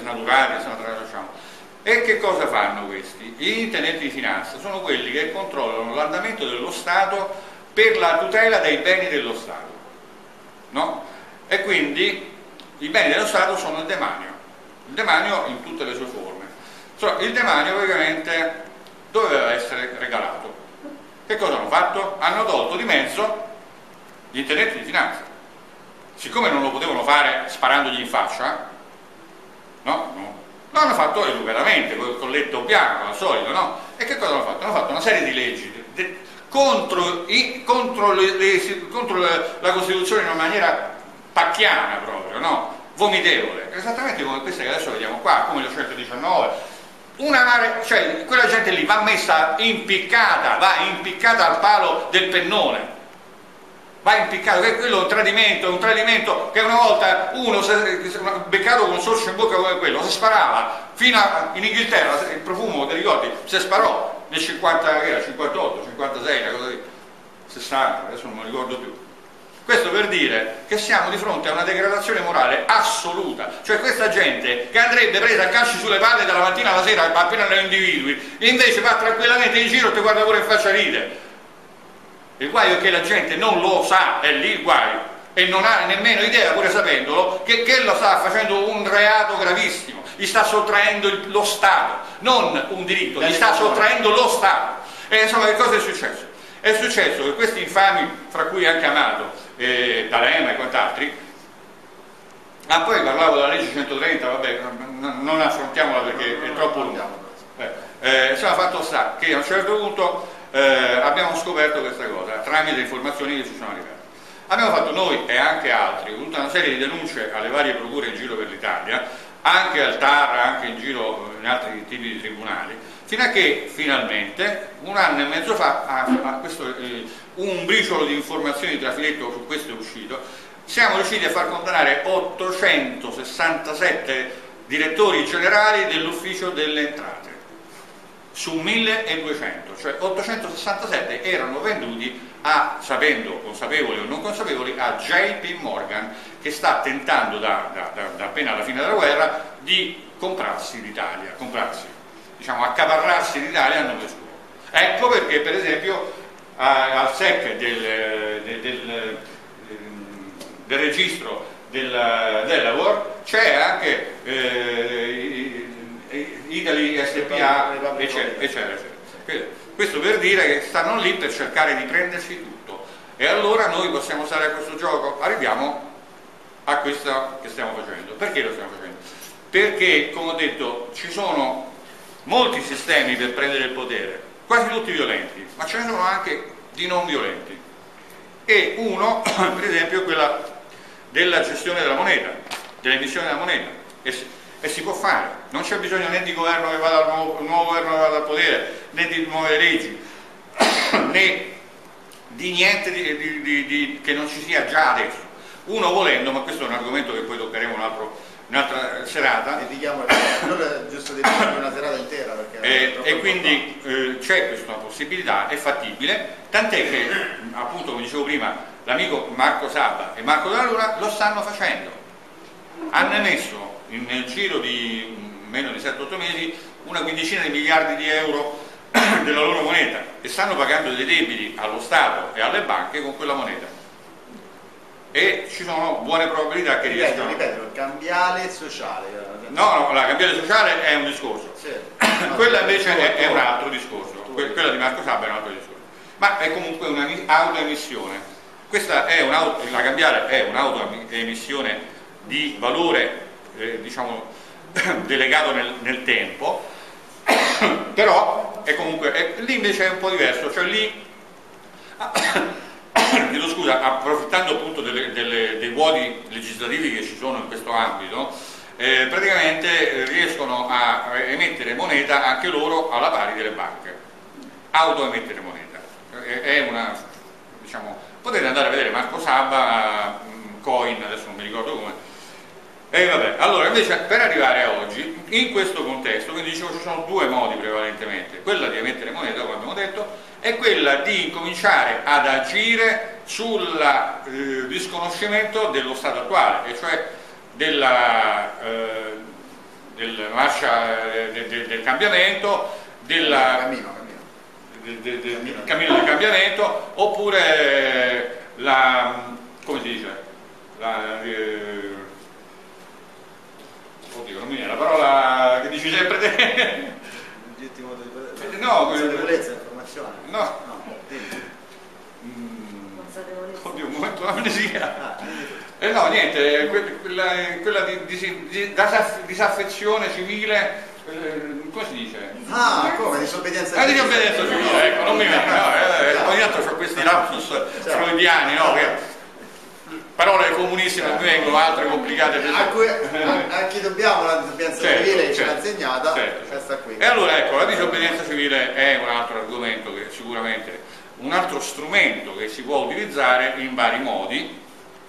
no tralasciamo. E che cosa fanno questi? Gli intendenti di finanza sono quelli che controllano l'andamento dello Stato per la tutela dei beni dello Stato. No? E quindi i beni dello Stato sono il demanio, il demanio in tutte le sue forme. Cioè, il demanio praticamente doveva essere regalato. Che cosa hanno fatto? Hanno tolto di mezzo gli intendenti di finanza. Siccome non lo potevano fare sparandogli in faccia, no? no L'hanno fatto educatamente, con il colletto bianco, al solito, no? E che cosa hanno fatto? Hanno fatto una serie di leggi de, contro, i, contro, le, le, contro le, la Costituzione in una maniera pacchiana proprio, no? Vomitevole, esattamente come queste che adesso vediamo qua, come lo 119. Una mare, cioè quella gente lì va messa impiccata, va impiccata al palo del pennone va impiccato, che quello è un tradimento, è un tradimento che una volta uno beccato con un sorcio in bocca come quello, si sparava, fino a, in Inghilterra, il profumo, ti ricordi, si sparò nel 50, era, 58, 56, una cosa di 60, adesso non mi ricordo più. Questo per dire che siamo di fronte a una degradazione morale assoluta, cioè questa gente che andrebbe presa a calci sulle palle dalla mattina alla sera appena la individui, invece va tranquillamente in giro e ti guarda pure in faccia ride il guaio è che la gente non lo sa, è lì il guaio, e non ha nemmeno idea, pure sapendolo, che, che lo sta facendo un reato gravissimo, gli sta sottraendo il, lo Stato, non un diritto, gli sta sottraendo lo Stato. E insomma che cosa è successo? È successo che questi infami, fra cui anche Amato, eh, D'Alema e quant'altri, ah poi parlavo della legge 130, vabbè, non affrontiamola perché è troppo lunga. Eh, eh, insomma, fatto sta che a un certo punto eh, abbiamo scoperto questa cosa tramite informazioni che ci sono arrivate. Abbiamo fatto noi e anche altri tutta una serie di denunce alle varie procure in giro per l'Italia, anche al TAR, anche in giro in altri tipi di tribunali, fino a che finalmente un anno e mezzo fa a, a questo, eh, un briciolo di informazioni tra filetto su questo è uscito, siamo riusciti a far condannare 867 direttori generali dell'ufficio delle entrate su 1200, cioè 867 erano venduti a, sapendo, consapevoli o non consapevoli, a JP Morgan che sta tentando da, da, da, da appena alla fine della guerra di comprarsi l'Italia, comprarsi, diciamo accaparrarsi l'Italia a nome suo. Ecco perché per esempio al SEC del, del, del, del registro del Delaware c'è anche eh, Italy SPA eccetera, eccetera, eccetera. Questo per dire che stanno lì per cercare di prendersi tutto e allora noi possiamo stare a questo gioco? Arriviamo a questo che stiamo facendo. Perché lo stiamo facendo? Perché, come ho detto, ci sono molti sistemi per prendere il potere, quasi tutti violenti, ma ce ne sono anche di non violenti. E uno, per esempio, è quella della gestione della moneta, dell'emissione della moneta. E si, può fare, non c'è bisogno né di governo che vada al nuovo, nuovo governo che vada al potere, né di nuove leggi, né di niente di, di, di, che non ci sia già adesso. Uno volendo, ma questo è un argomento che poi toccheremo un un'altra serata. Dedichiamo allora giusto dedicare una serata intera. Eh, e quindi eh, c'è questa possibilità, è fattibile, tant'è che appunto come dicevo prima l'amico Marco Sabba e Marco Luna lo stanno facendo. Hanno emesso in, nel giro di meno di 7-8 mesi una quindicina di miliardi di euro della loro moneta e stanno pagando dei debiti allo Stato e alle banche con quella moneta e ci sono buone probabilità che riescano. Ripeto, il cambiale sociale. No, no, la cambiale sociale è un discorso. Sì. quella invece è, è, un altro discorso. quella di Marco Sabba è un altro discorso. Ma è comunque un'autoemissione. Questa è un'auto, la cambiale è un'autoemissione di valore, eh, diciamo, delegato nel, nel tempo, però è comunque, è, lì invece è un po' diverso, cioè lì chiedo scusa, approfittando appunto delle, delle, dei vuoti legislativi che ci sono in questo ambito, eh, praticamente eh, riescono a emettere moneta anche loro alla pari delle banche, autoemettere moneta. È una, diciamo, potete andare a vedere Marco Saba, mm, Coin, adesso non mi ricordo come, e vabbè, allora invece per arrivare a oggi, in questo contesto, quindi dicevo ci sono due modi prevalentemente, quella di emettere moneta, come abbiamo detto, è quella di cominciare ad agire sul eh, disconoscimento dello stato attuale, e cioè della, eh, del marcia eh, de, de, del cambiamento, della, cammino, cammino. De, del cammino del cambiamento, oppure la, come si dice, la, eh, oddio non mi viene la parola che dici sempre te. no, consapevolezza informazione? No. no mm, oddio, un momento d'amnesia. Ah, eh no, niente, quella, quella di, di, di, disaffezione civile, eh, come si dice? Ah, come? Disobbedienza civile. Ah, disobbedienza civile, ecco, non mi viene, no, eh, eh, ogni tanto ho questi lapsus certo. freudiani, no? Che, parole comunissime non vengono, altre complicate a, cui, a, a, chi dobbiamo la disobbedienza certo, civile certo, ci ha insegnata certo, questa qui. E allora ecco la disobbedienza civile è un altro argomento che sicuramente un altro strumento che si può utilizzare in vari modi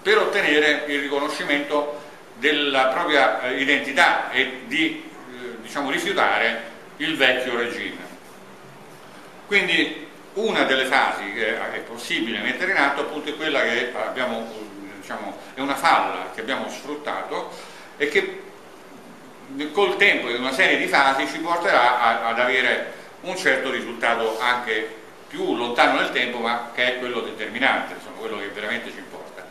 per ottenere il riconoscimento della propria eh, identità e di eh, diciamo, rifiutare il vecchio regime. Quindi una delle fasi che è possibile mettere in atto appunto è quella che abbiamo diciamo, è una falla che abbiamo sfruttato e che col tempo di una serie di fasi ci porterà a, ad avere un certo risultato anche più lontano nel tempo ma che è quello determinante, insomma, quello che veramente ci importa.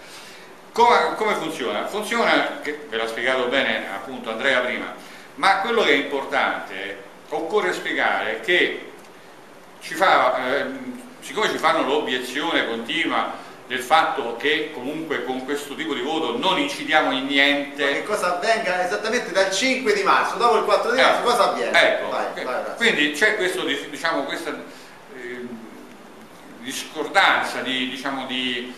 Come, come funziona? Funziona, che ve l'ha spiegato bene appunto Andrea prima, ma quello che è importante occorre spiegare che ci fa, eh, siccome ci fanno l'obiezione continua del fatto che comunque con questo tipo di voto non incidiamo in niente. Ma che cosa avvenga esattamente dal 5 di marzo, dopo il 4 di marzo, ecco, cosa avviene? Ecco, vai, vai, quindi c'è questo, diciamo, questa eh, discordanza di, diciamo, di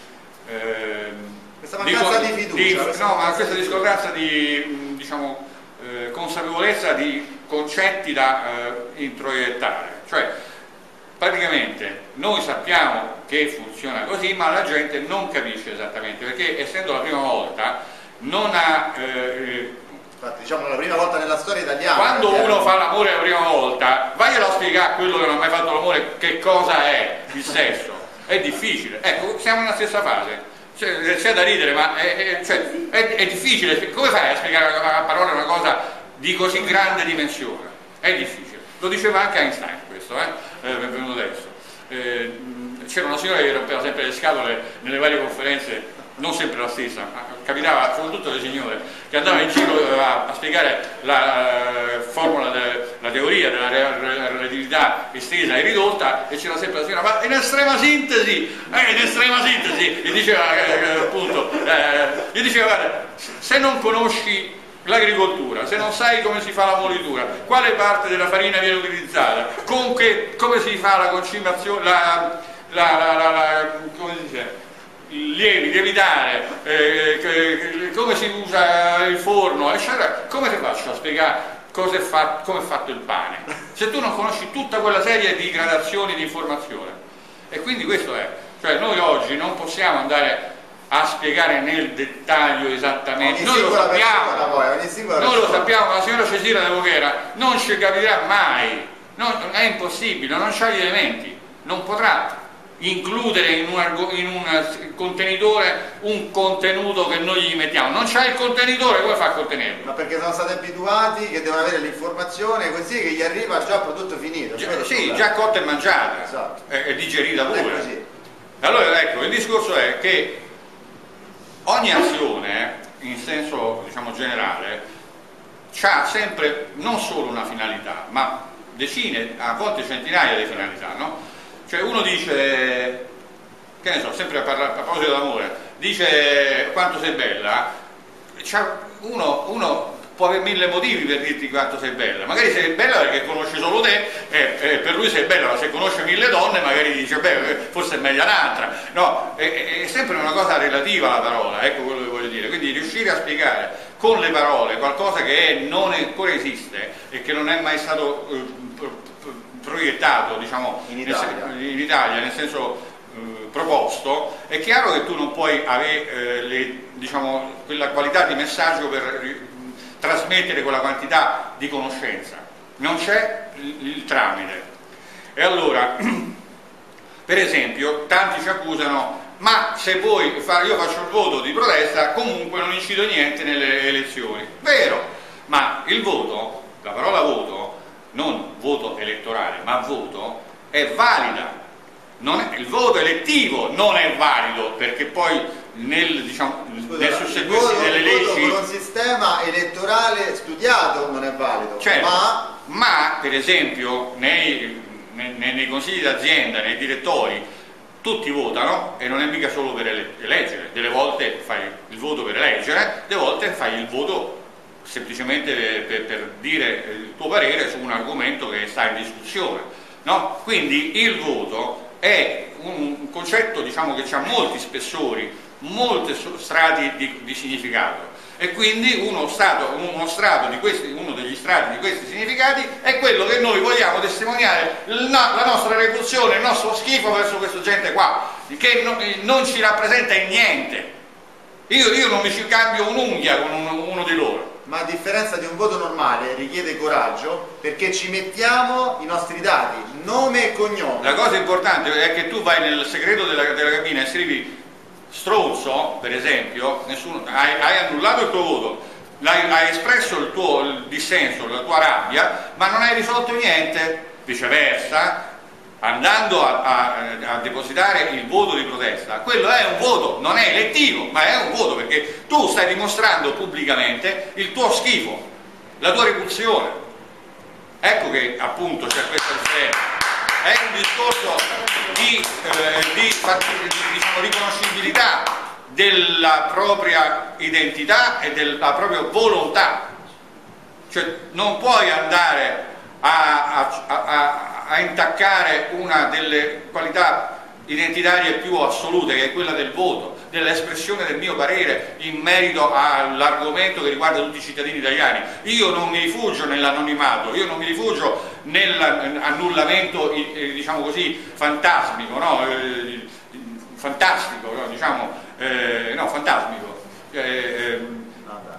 eh, questa mancanza di, di fiducia. Di, questa no, ma questa discordanza di diciamo, eh, consapevolezza di concetti da eh, introiettare. Cioè, praticamente noi sappiamo che funziona così ma la gente non capisce esattamente perché essendo la prima volta non ha eh, Infatti, diciamo la prima volta nella storia italiana. Quando perché- uno fa l'amore la prima volta, vaglielo a spiegare a quello che non ha mai fatto l'amore che cosa è il sesso. È difficile. Ecco, siamo nella stessa fase. Cioè, c'è da ridere, ma è, è- cioè, è- è difficile. Come fai a spiegare a parole una cosa di così grande dimensione? È difficile. Lo diceva anche Einstein questo, eh? Eh, è venuto adesso. Eh, c'era una signora che rompeva sempre le scatole nelle varie conferenze, non sempre la stessa, capitava soprattutto le signore, che andava in giro a, a spiegare la eh, formula, de- la teoria della re- re- relatività estesa e ridotta e c'era sempre la signora, ma in estrema sintesi, eh, in estrema sintesi, gli diceva eh, eh, appunto, eh, gli diceva guarda, se non conosci l'agricoltura, se non sai come si fa la molitura, quale parte della farina viene utilizzata, che- come si fa la concimazione, la, la, la, come si dice? il lievi, lievitare, eh, come si usa il forno, eccetera, come ti faccio a spiegare come è fatto il pane? Se tu non conosci tutta quella serie di gradazioni di informazione. E quindi questo è, cioè noi oggi non possiamo andare a spiegare nel dettaglio esattamente, Ogni noi lo sappiamo, poi, ogni noi lo persona. sappiamo, ma la signora Cesira de Voghera non ci capirà mai, Non- è impossibile, non ha gli elementi, non potrà includere in un, in un contenitore un contenuto che noi gli mettiamo, non c'ha il contenitore, come fa a contenerlo? Ma perché sono stati abituati che devono avere l'informazione così che gli arriva già prodotto finito. Già- quello è il sì, già cotta e mangiata, Esatto. e, e digerita pure. Allora ecco, il discorso è che ogni azione, in senso diciamo generale, ha sempre non solo una finalità, ma decine, a volte centinaia di finalità, no? Cioè uno dice, che ne so, sempre a, proposito d'amore, dice quanto sei bella, uno, uno può avere mille motivi per dirti quanto sei bella, magari sei bella perché conosci solo te e, e per lui sei bella, ma se conosce mille donne magari dice beh forse è meglio un'altra, no, è, è- è sempre una cosa relativa la parola, ecco quello che voglio dire, quindi riuscire a spiegare con le parole qualcosa che è- non ancora esiste e che non è mai stato eh, pro- pro- proiettato diciamo, In nel Italia. sen- in Italia, nel senso eh, proposto, è chiaro che tu non puoi avere eh, le- diciamo, quella qualità di messaggio per trasmettere quella quantità di conoscenza, non c'è il, tramite. E allora, per esempio, tanti ci accusano, ma se poi io faccio il voto di protesta, comunque non incido niente nelle elezioni. Vero, ma il voto, la parola voto, non voto elettorale, ma voto, è valida. È- il voto elettivo non è valido perché poi nel, diciamo, Scusa, nel susseguirsi delle leggi con un sistema elettorale studiato non è valido, Certo, ma ma, per esempio nei, nei- nei consigli d'azienda, nei direttori, tutti votano e non è mica solo per ele- eleggere, delle volte fai il voto per eleggere, delle volte fai il voto semplicemente per, per- per dire il tuo parere su un argomento che sta in discussione. no? Quindi il voto è un concetto diciamo, che ha molti spessori, molti so- strati di, di significato e quindi uno, stato, uno, strato di questi, uno degli strati di questi significati è quello che noi vogliamo testimoniare la nostra repulsione, il nostro schifo verso questa gente qua, che no- non ci rappresenta in niente. Io, io non mi ci cambio un'unghia con uno, uno di loro. ma a differenza di un voto normale richiede coraggio perché ci mettiamo i nostri dati, nome e cognome. La cosa importante è che tu vai nel segreto della, della cabina e scrivi stronzo, per esempio, nessuno, hai, hai annullato il tuo voto, l'hai- hai espresso il tuo il dissenso, la tua rabbia, ma non hai risolto niente. Viceversa, andando a, a- a depositare il voto di protesta, quello è un voto, non è elettivo, ma è un voto perché tu stai dimostrando pubblicamente il tuo schifo, la tua repulsione. Ecco che appunto c'è questa differenza. È un discorso di, eh, di di, diciamo, riconoscibilità della propria identità e della propria volontà. Cioè non puoi andare a- a- a- a intaccare una delle qualità identitarie più assolute, che è quella del voto, dell'espressione del mio parere in merito all'argomento che riguarda tutti i cittadini italiani. Io non mi rifugio nell'anonimato, io non mi rifugio nell'annullamento, eh, diciamo così, fantasmico, no? Eh, fantastico, diciamo, eh, no, fantasmico. Eh, No, dai.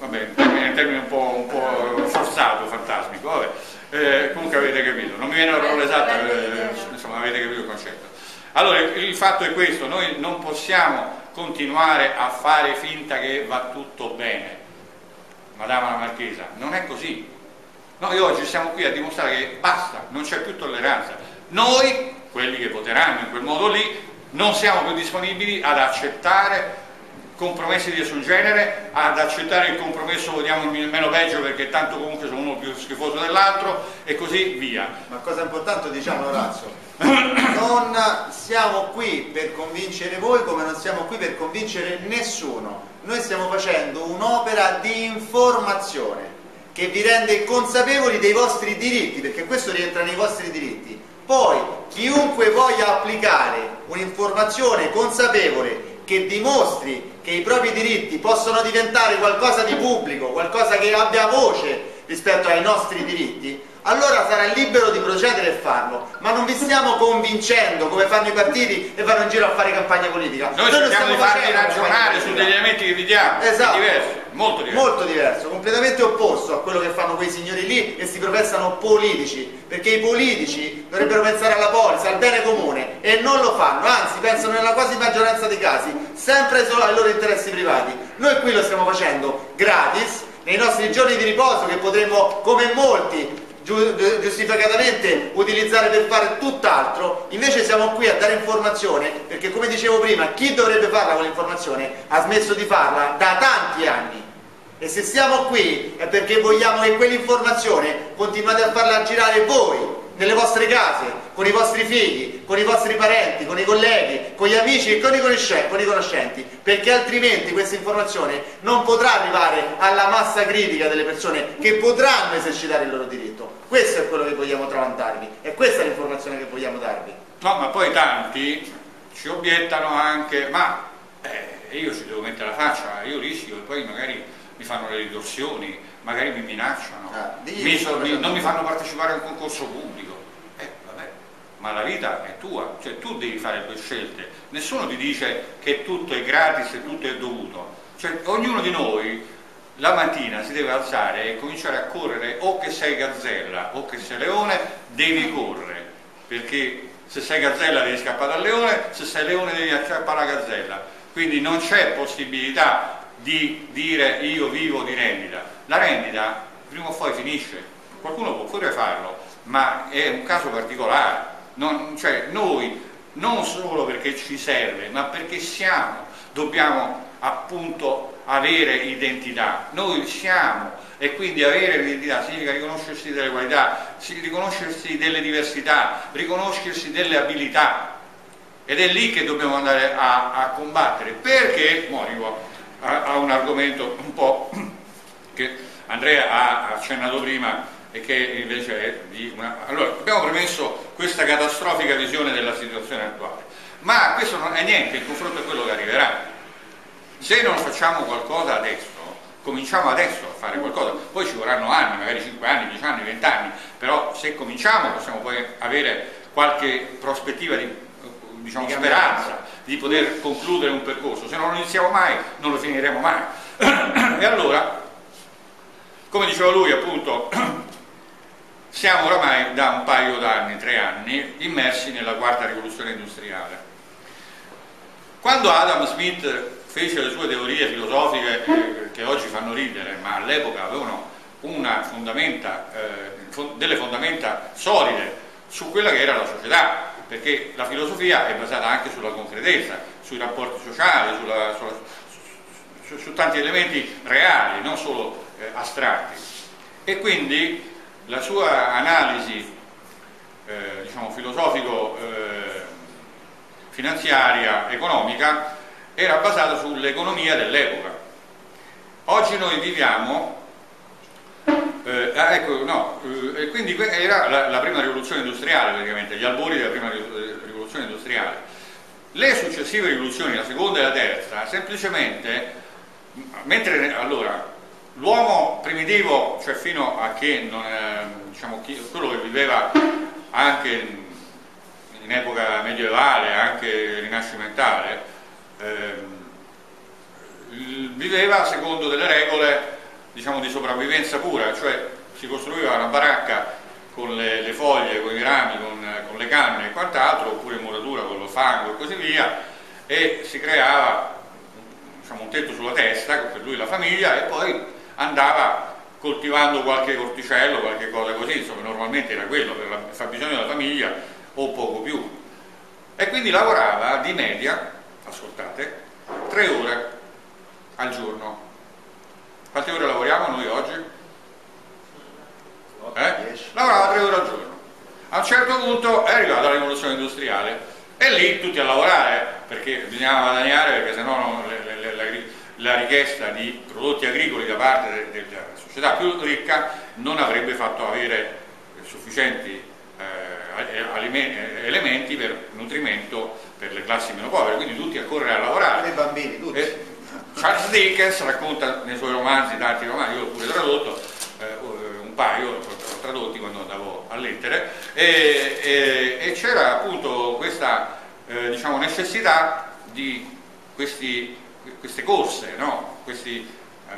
va bene, è un termine un po', un po forzato, fantasmico, vabbè. Eh, comunque avete capito, non mi viene la parola esatta, eh, insomma avete capito il concetto. Allora il fatto è questo, noi non possiamo continuare a fare finta che va tutto bene, Madama la Marchesa, non è così. Noi oggi siamo qui a dimostrare che basta, non c'è più tolleranza. Noi, quelli che voteranno in quel modo lì, non siamo più disponibili ad accettare compromessi di nessun genere, ad accettare il compromesso votiamo il meno peggio perché tanto comunque sono uno più schifoso dell'altro e così via. Ma cosa importante diciamo Orazio, non siamo qui per convincere voi come non siamo qui per convincere nessuno, noi stiamo facendo un'opera di informazione che vi rende consapevoli dei vostri diritti, perché questo rientra nei vostri diritti. Poi chiunque voglia applicare un'informazione consapevole che dimostri che i propri diritti possono diventare qualcosa di pubblico, qualcosa che abbia voce rispetto ai nostri diritti, allora sarà libero di procedere e farlo, ma non vi stiamo convincendo come fanno i partiti e vanno in giro a fare campagna politica. Noi, Noi cerchiamo di farvi ragionare su degli elementi che vi diamo, esatto. diverso, molto diverso. Molto diverso, completamente opposto a quello che fanno quei signori lì e si professano politici, perché i politici dovrebbero pensare alla polizia, al bene comune e non lo fanno, anzi pensano nella quasi maggioranza dei casi sempre solo ai loro interessi privati. Noi qui lo stiamo facendo gratis, nei nostri giorni di riposo che potremmo, come molti, giustificatamente utilizzare per fare tutt'altro, invece siamo qui a dare informazione perché come dicevo prima chi dovrebbe farla quell'informazione ha smesso di farla da tanti anni. E se siamo qui è perché vogliamo che quell'informazione continuate a farla girare voi nelle vostre case, con i vostri figli, con i vostri parenti, con i colleghi, con gli amici e con i, con i conoscenti, perché altrimenti questa informazione non potrà arrivare alla massa critica delle persone che potranno esercitare il loro diritto. Questo è quello che vogliamo tramandarvi e questa è l'informazione che vogliamo darvi. No, ma poi tanti ci obiettano anche, ma eh, io ci devo mettere la faccia, io rischio e poi magari mi fanno le ritorsioni, magari mi minacciano, ah, mi mi, non mi fanno partecipare a un concorso pubblico. Eh, vabbè, ma la vita è tua, cioè tu devi fare le tue scelte. Nessuno ti dice che tutto è gratis e tutto è dovuto. Cioè, ognuno di noi la mattina si deve alzare e cominciare a correre o che sei gazzella o che sei leone, devi correre, perché se sei gazzella devi scappare dal leone, se sei leone devi scappare alla gazzella. Quindi non c'è possibilità di dire io vivo di rendita. La rendita prima o poi finisce, qualcuno può pure farlo, ma è un caso particolare. Non, cioè, noi non solo perché ci serve, ma perché siamo, dobbiamo appunto avere identità. Noi siamo e quindi avere l'identità significa riconoscersi delle qualità, riconoscersi delle diversità, riconoscersi delle abilità. Ed è lì che dobbiamo andare a, a combattere. Perché, mo arrivo a, a un argomento un po' che Andrea ha accennato prima e che invece è di una... Allora, abbiamo premesso questa catastrofica visione della situazione attuale, ma questo non è niente in confronto a quello che arriverà. Se non facciamo qualcosa adesso, cominciamo adesso a fare qualcosa, poi ci vorranno anni, magari 5 anni, 10 anni, 20 anni, però se cominciamo possiamo poi avere qualche prospettiva di diciamo, speranza di poter concludere un percorso, se non lo iniziamo mai non lo finiremo mai. e allora, come diceva lui appunto, siamo oramai da un paio d'anni, tre anni, immersi nella quarta rivoluzione industriale. Quando Adam Smith fece le sue teorie filosofiche che oggi fanno ridere, ma all'epoca avevano fondamenta, eh, delle fondamenta solide su quella che era la società, perché la filosofia è basata anche sulla concretezza, sui rapporti sociali, sulla, sulla, su, su, tanti elementi reali, non solo eh, astratti. E quindi la sua analisi eh, diciamo, filosofico-finanziaria, eh, economica, era basata sull'economia dell'epoca. Oggi noi viviamo, eh, ah, ecco, no, eh, quindi era la, la, prima rivoluzione industriale praticamente, gli albori della prima rivoluzione industriale. Le successive rivoluzioni, la seconda e la terza, semplicemente, mentre allora l'uomo primitivo, cioè fino a che non, eh, diciamo, quello che viveva anche in, in epoca medievale, anche rinascimentale, eh, viveva secondo delle regole diciamo, di sopravvivenza pura, cioè si costruiva una baracca con le, le foglie, con i rami, con, con le canne e quant'altro, oppure in muratura con lo fango e così via, e si creava diciamo, un tetto sulla testa per lui la famiglia e poi andava coltivando qualche corticello, qualche cosa così, insomma normalmente era quello per il fabbisogno della famiglia o poco più. E quindi lavorava di media, ascoltate, tre ore al giorno. Quante ore lavoriamo noi oggi? Eh? Lavorava tre ore al giorno. A un certo punto è arrivata la rivoluzione industriale e lì tutti a lavorare perché bisognava guadagnare perché sennò le, le, le, la richiesta di prodotti agricoli da parte della società più ricca non avrebbe fatto avere sufficienti eh, elementi per nutrimento per le classi meno povere, quindi tutti a correre a lavorare. Per i bambini, tutti. E Charles Dickens racconta nei suoi romanzi, tanti romanzi, io l'ho pure tradotto, eh, un paio, l'ho tradotti quando andavo a lettere, e, e, e c'era appunto questa eh, diciamo, necessità di questi queste corse, no? questi, eh,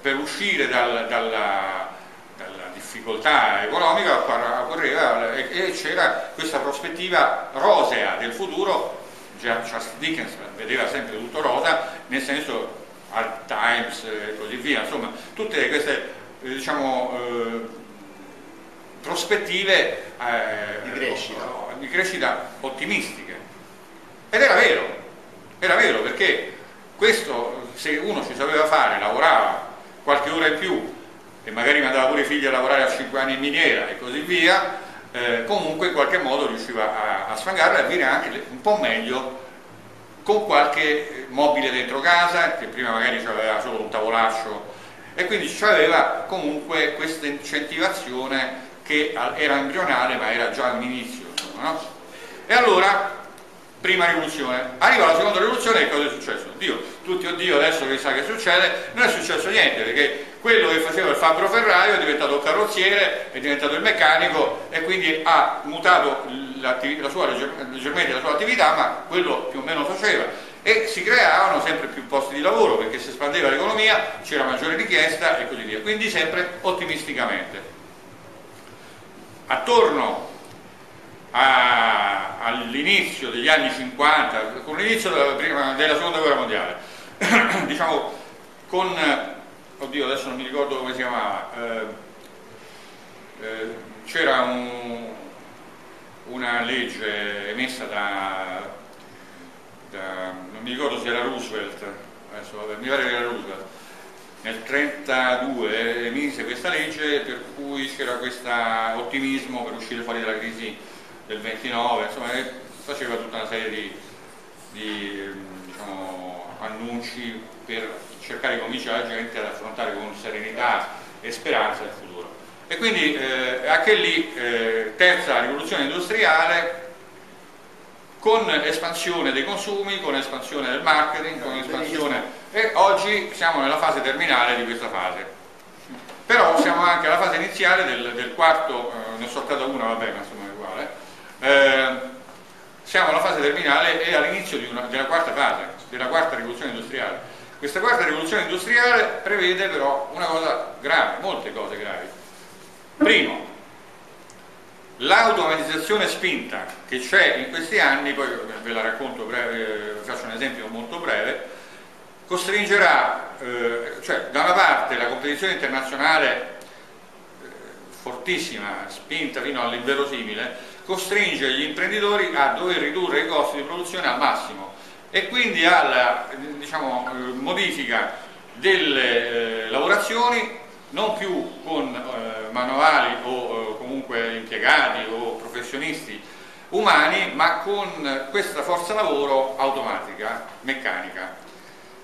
per uscire dal, dalla, dalla, difficoltà economica occorreva e, e c'era questa prospettiva rosea del futuro, già Charles Dickens vedeva sempre tutto rosa, nel senso Art Times e così via, insomma tutte queste eh, diciamo, eh, prospettive eh, di, crescita. di crescita ottimistiche. Ed era vero, era vero perché questo, se uno ci sapeva fare, lavorava qualche ora in più e magari mandava pure i figli a lavorare a 5 anni in miniera e così via, eh, comunque in qualche modo riusciva a, a sfangarla e a vivere anche un po' meglio con qualche mobile dentro casa, che prima magari aveva solo un tavolaccio e quindi aveva comunque questa incentivazione che era embrionale ma era già un inizio. Insomma, no? E allora prima rivoluzione. Arriva la seconda rivoluzione e cosa è successo? Dio, tutti oddio adesso che sa che succede, non è successo niente perché quello che faceva il fabbro ferraio è diventato il carrozziere, è diventato il meccanico e quindi ha mutato la sua, leggermente la sua attività ma quello più o meno faceva e si creavano sempre più posti di lavoro perché si espandeva l'economia, c'era maggiore richiesta e così via, quindi sempre ottimisticamente. Attorno all'inizio degli anni 50, con l'inizio della, della, seconda guerra mondiale, diciamo con, oddio adesso non mi ricordo come si chiamava, eh, eh, c'era un, una legge emessa da, da, non mi ricordo se era Roosevelt, adesso vabbè, mi pare che era Roosevelt, nel 1932 emise questa legge per cui c'era questo ottimismo per uscire fuori dalla crisi del 29, insomma faceva tutta una serie di, di diciamo, annunci per cercare di convincere la gente ad affrontare con serenità e speranza il futuro. E quindi eh, anche lì, eh, terza rivoluzione industriale, con espansione dei consumi, con espansione del marketing, con espansione... e oggi siamo nella fase terminale di questa fase. Però siamo anche alla fase iniziale del, del quarto, eh, ne ho soltanto una, vabbè, ma eh, siamo alla fase terminale e all'inizio della quarta fase, della quarta rivoluzione industriale. Questa quarta rivoluzione industriale prevede però una cosa grave, molte cose gravi. Primo, l'automatizzazione spinta che c'è in questi anni, poi ve la racconto breve, faccio un esempio molto breve, costringerà, eh, cioè da una parte la competizione internazionale eh, fortissima, spinta fino all'inverosimile, costringe gli imprenditori a dover ridurre i costi di produzione al massimo e quindi alla diciamo, modifica delle eh, lavorazioni non più con eh, manuali o eh, comunque impiegati o professionisti umani ma con questa forza lavoro automatica, meccanica.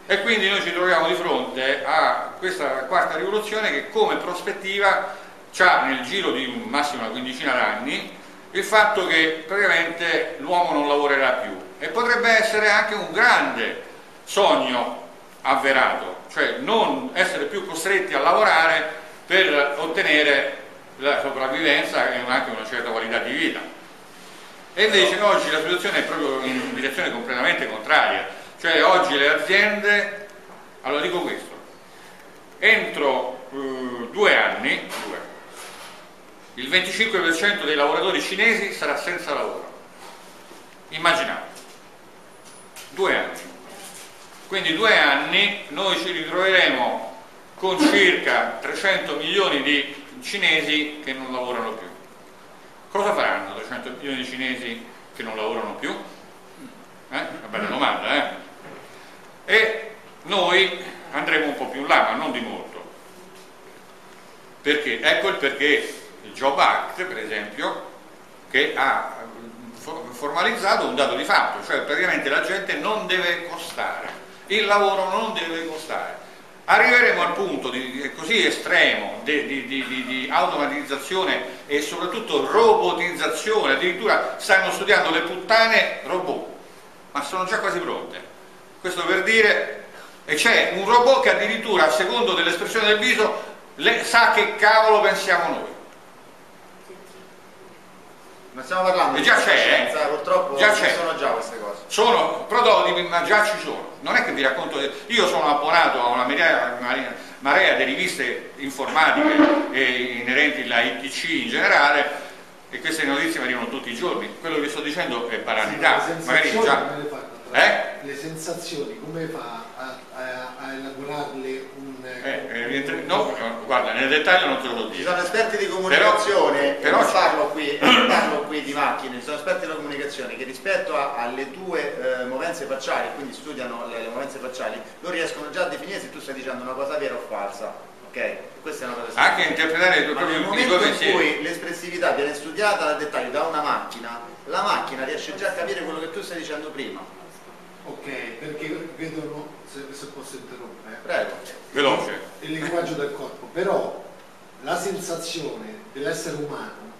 E quindi noi ci troviamo di fronte a questa quarta rivoluzione che come prospettiva ha nel giro di massimo una quindicina d'anni il fatto che praticamente l'uomo non lavorerà più e potrebbe essere anche un grande sogno avverato, cioè non essere più costretti a lavorare per ottenere la sopravvivenza e anche una certa qualità di vita. E invece oggi la situazione è proprio in direzione completamente contraria, cioè oggi le aziende, allora dico questo, entro uh, due anni, due, il 25% dei lavoratori cinesi sarà senza lavoro. Immaginate, due anni. Quindi due anni noi ci ritroveremo con circa 300 milioni di cinesi che non lavorano più. Cosa faranno 300 milioni di cinesi che non lavorano più? Eh? Una bella domanda, eh? E noi andremo un po' più in là, ma non di molto. Perché? Ecco il perché Job Act, per esempio, che ha formalizzato un dato di fatto, cioè praticamente la gente non deve costare, il lavoro non deve costare. Arriveremo al punto di, così estremo di, di, di, automatizzazione e soprattutto robotizzazione, addirittura stanno studiando le puttane robot, ma sono già quasi pronte. Questo per dire, e c'è un robot che addirittura, secondo dell'espressione del viso, le, sa che cavolo pensiamo noi. Ma stiamo parlando e già c'è, eh? purtroppo già ci sono già queste cose. Sono prototipi, ma già ci sono. Non è che vi racconto, io sono abbonato a una marea, marea di riviste informatiche e inerenti alla ITC in generale e queste notizie mi arrivano tutti i giorni. Quello che sto dicendo è banalità. Sì, Magari già... Eh? Le sensazioni, come fa a, a, a elaborarle eh, no, guarda, nel dettaglio non te lo dire. Ci sono esperti di comunicazione, però, però parlo, qui, parlo qui di macchine, ci sono esperti della comunicazione che rispetto a, alle tue eh, movenze facciali, quindi studiano le, le movenze facciali, loro riescono già a definire se tu stai dicendo una cosa vera o falsa. Ok? Questa è una cosa Anche interpretare i tuoi propri nel momento in cui l'espressività viene studiata nel dettaglio da una macchina, la macchina riesce già a capire quello che tu stai dicendo prima. Ok, perché vedono, se, se posso interrompere, Prego. veloce, il linguaggio del corpo, però la sensazione dell'essere umano,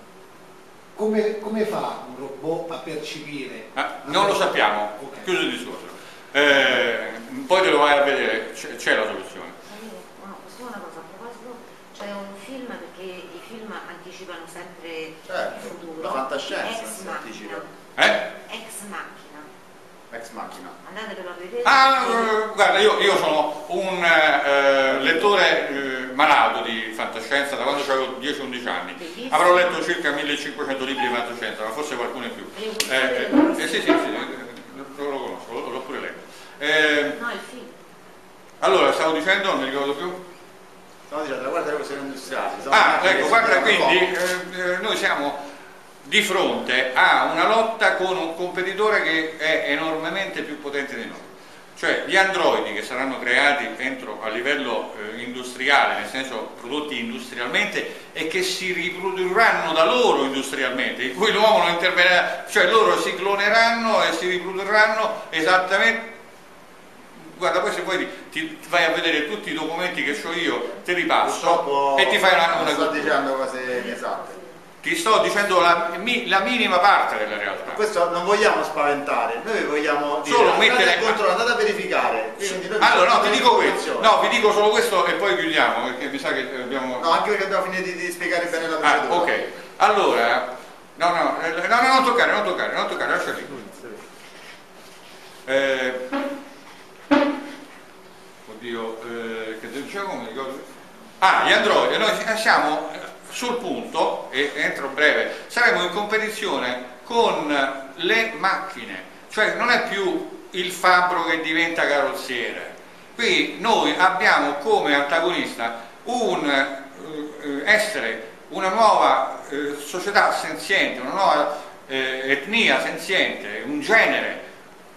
come, come, fa un robot a percepire? Ah, non lo sappiamo, okay. chiuso il discorso. Eh, poi te lo vai a vedere, c'è la soluzione. No, posso una cosa, a proposito, c'è un film perché i film anticipano sempre certo, il futuro. La fantascienza macchina. Eh? Ex macchina. Andatevelo a vedere. Ah, guarda, io, io, sono un uh, lettore uh, malato di fantascienza da quando avevo 10-11 anni. Bellissimo. Avrò letto circa 1500 libri di fantascienza, ma forse qualcuno in più. Eh, eh, eh, sì, sì, sì, lo, lo conosco, l'ho pure letto. Eh, no, il film. Allora, stavo dicendo, non mi ricordo più. Stavo dicendo, guarda le cose industriali. Ah, ecco, guarda, quindi noi siamo di fronte a una lotta con un competitore che è enormemente più potente di noi. Cioè gli androidi che saranno creati entro a livello eh, industriale, nel senso prodotti industrialmente e che si riprodurranno da loro industrialmente, in cui l'uomo non interverrà, cioè loro si cloneranno e si riprodurranno esattamente. Guarda poi se vuoi ti, vai a vedere tutti i documenti che ho io te li passo e ti fai una, una... sto dicendo cose esatte ti sto dicendo la, la, minima parte della realtà. Questo non vogliamo spaventare, noi vogliamo dire, solo mettere controllo, andate a verificare. allora no, ti dico questo, no, vi dico solo questo e poi chiudiamo perché mi sa che abbiamo. No, anche perché abbiamo finito di, spiegare bene la procedura. Ah, ok. Allora, no, no, eh, no, no, non toccare, non toccare, non toccare, lascia lì. Eh, oddio, eh, che dicevo? Mi ricordo. Ah, gli androidi, noi siamo sul punto, e entro breve, saremo in competizione con le macchine, cioè non è più il fabbro che diventa carrozziere. Qui noi abbiamo come antagonista un eh, essere, una nuova eh, società senziente, una nuova eh, etnia senziente, un genere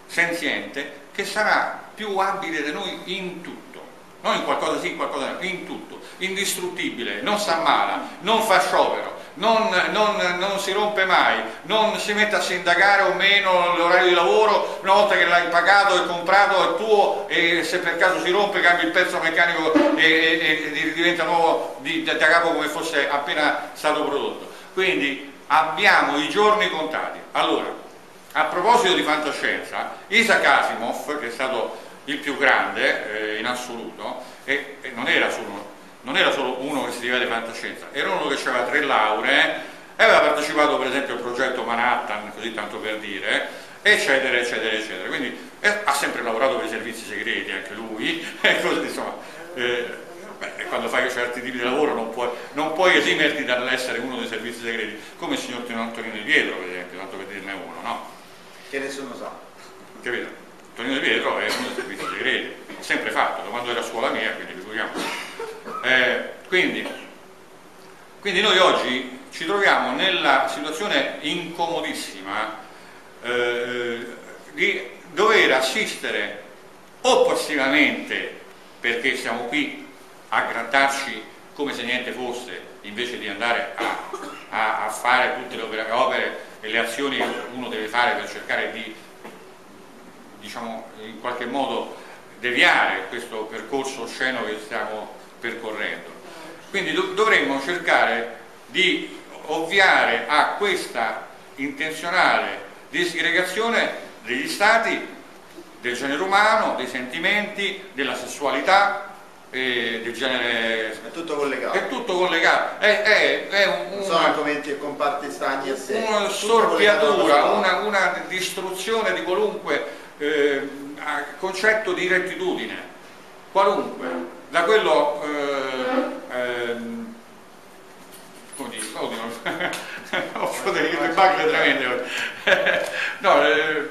senziente che sarà più abile di noi in tutto. Non in qualcosa sì, in qualcosa no, in tutto, indistruttibile, non si ammala, non fa sciopero, non, non, non, si rompe mai, non si mette a sindacare o meno l'orario di lavoro, una volta che l'hai pagato e comprato è tuo e se per caso si rompe cambi il pezzo meccanico e, e, e diventa nuovo di, da capo come fosse appena stato prodotto. Quindi abbiamo i giorni contati. Allora, a proposito di fantascienza, Isaac Asimov, che è stato il più grande eh, in assoluto e, e non, era solo, non, era solo, uno che si divide di fantascienza, era uno che aveva tre lauree e aveva partecipato per esempio al progetto Manhattan, così tanto per dire, eccetera, eccetera, eccetera. Quindi eh, ha sempre lavorato per i servizi segreti anche lui, e così insomma. Eh, beh, quando fai certi tipi di lavoro non puoi, non puoi esimerti dall'essere uno dei servizi segreti, come il signor Antonino Di Pietro, per esempio, tanto per dirne uno, no? Che nessuno sa. Capito? Antonino Di Pietro è uno dei servizi segreti, sempre fatto, da quando era a scuola mia, quindi figuriamo. Eh, quindi, quindi noi oggi ci troviamo nella situazione incomodissima eh, di dover assistere o passivamente perché siamo qui a grattarci come se niente fosse invece di andare a, a, a fare tutte le opere, opere, e le azioni che uno deve fare per cercare di diciamo in qualche modo deviare questo percorso osceno che stiamo percorrendo. Quindi do, dovremmo cercare di ovviare a questa intenzionale disgregazione degli stati del genere umano, dei sentimenti, della sessualità, eh, del genere... È tutto collegato. È tutto collegato, è, è, è un, sono argomenti e comparti stagni a sé. Una storpiatura, una, una, distruzione di qualunque eh, concetto di rettitudine, qualunque, da quello... Eh, ehm, come dico, oddio, ho delle bacche tremende. no, eh,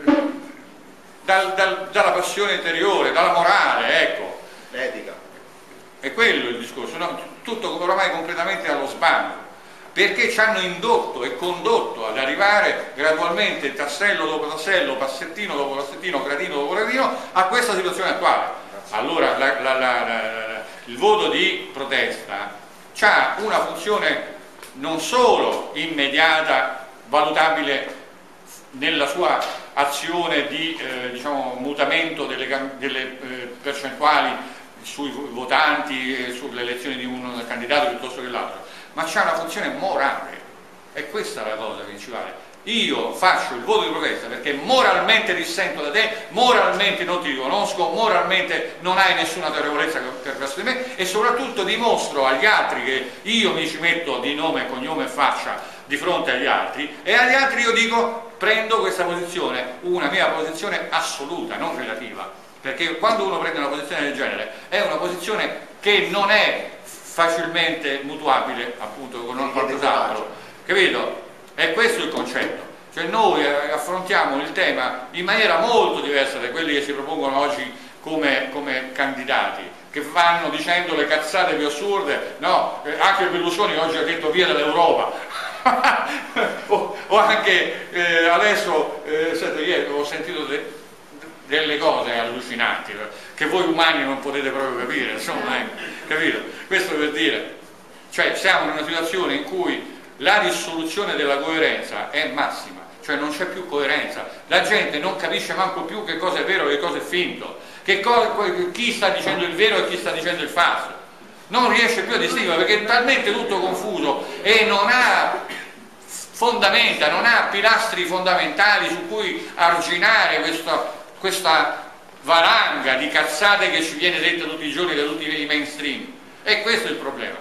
dal, dal, dalla passione interiore, dalla morale, ecco. L'etica. È quello il discorso, no? tutto oramai completamente allo sbando, perché ci hanno indotto e condotto ad arrivare gradualmente tassello dopo tassello, passettino dopo passettino, gradino dopo gradino, a questa situazione attuale. Allora la, la, la, il voto di protesta ha una funzione non solo immediata, valutabile nella sua azione di eh, diciamo, mutamento delle, delle eh, percentuali sui votanti sulle elezioni di un candidato piuttosto che l'altro, ma c'è una funzione morale, e questa è la cosa principale. Io faccio il voto di protesta perché moralmente dissento da te, moralmente non ti riconosco, moralmente non hai nessuna autorevolezza per verso di me e soprattutto dimostro agli altri che io mi ci metto di nome, cognome e faccia di fronte agli altri e agli altri io dico prendo questa posizione, una mia posizione assoluta, non relativa, perché quando uno prende una posizione del genere è una posizione che non è facilmente mutuabile appunto con qualcos'altro, capito? E questo è il concetto. Cioè noi eh, affrontiamo il tema in maniera molto diversa da quelli che si propongono oggi come, come candidati, che vanno dicendo le cazzate più assurde, no, eh, anche Berlusconi oggi ha detto via dall'Europa, o, o, anche eh, adesso, eh, senti, ieri ho sentito de, delle cose allucinanti che voi umani non potete proprio capire, insomma, eh, capito? Questo per dire, cioè siamo in una situazione in cui la dissoluzione della coerenza è massima, cioè non c'è più coerenza, la gente non capisce manco più che cosa è vero e che cosa è finto, co chi sta dicendo il vero e chi sta dicendo il falso non riesce più a distinguere perché è talmente tutto confuso e non ha fondamenta, non ha pilastri fondamentali su cui arginare questa, questa valanga di cazzate che ci viene detta tutti i giorni da tutti i mainstream. E questo è il problema.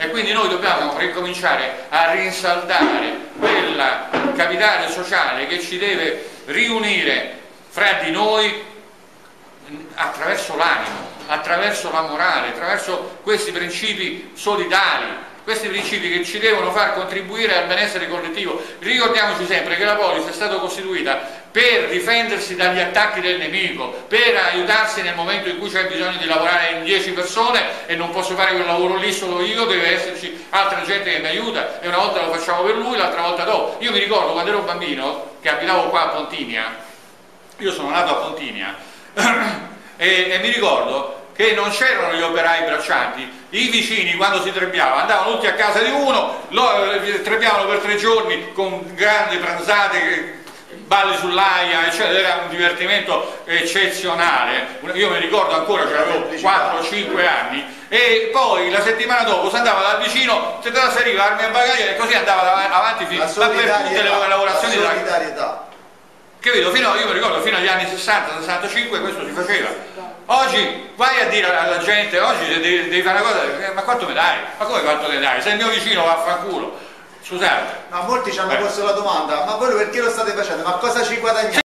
E quindi noi dobbiamo ricominciare a rinsaldare quella capitale sociale che ci deve riunire fra di noi attraverso l'animo, attraverso la morale, attraverso questi principi solidali, questi principi che ci devono far contribuire al benessere collettivo. Ricordiamoci sempre che la polis è stata costituita per difendersi dagli attacchi del nemico, per aiutarsi nel momento in cui c'è bisogno di lavorare in 10 persone e non posso fare quel lavoro lì solo io, deve esserci altra gente che mi aiuta e una volta lo facciamo per lui, l'altra volta dopo. Io mi ricordo quando ero bambino, che abitavo qua a Pontinia, io sono nato a Pontinia, e, e mi ricordo che non c'erano gli operai braccianti, i vicini quando si trebbiava andavano tutti a casa di uno, lo, eh, trebbiavano per tre giorni con grandi pranzate, balli sull'aia, eccetera, era un divertimento eccezionale. Io mi ricordo ancora, avevo 4-5 anni, e poi la settimana dopo si andava dal vicino, si trasferiva armi a bagagliere e così andava avanti fino a tutte le lavorazioni. La solidarietà. Capito? Fino, io mi ricordo fino agli anni 60-65 questo si faceva. Oggi vai a dire alla gente, oggi devi, devi fare una cosa, eh, ma quanto mi dai? Ma come quanto mi dai? Se il mio vicino va a fanculo. Scusate. Ma molti ci hanno eh. posto la domanda, ma voi perché lo state facendo? Ma cosa ci guadagnate?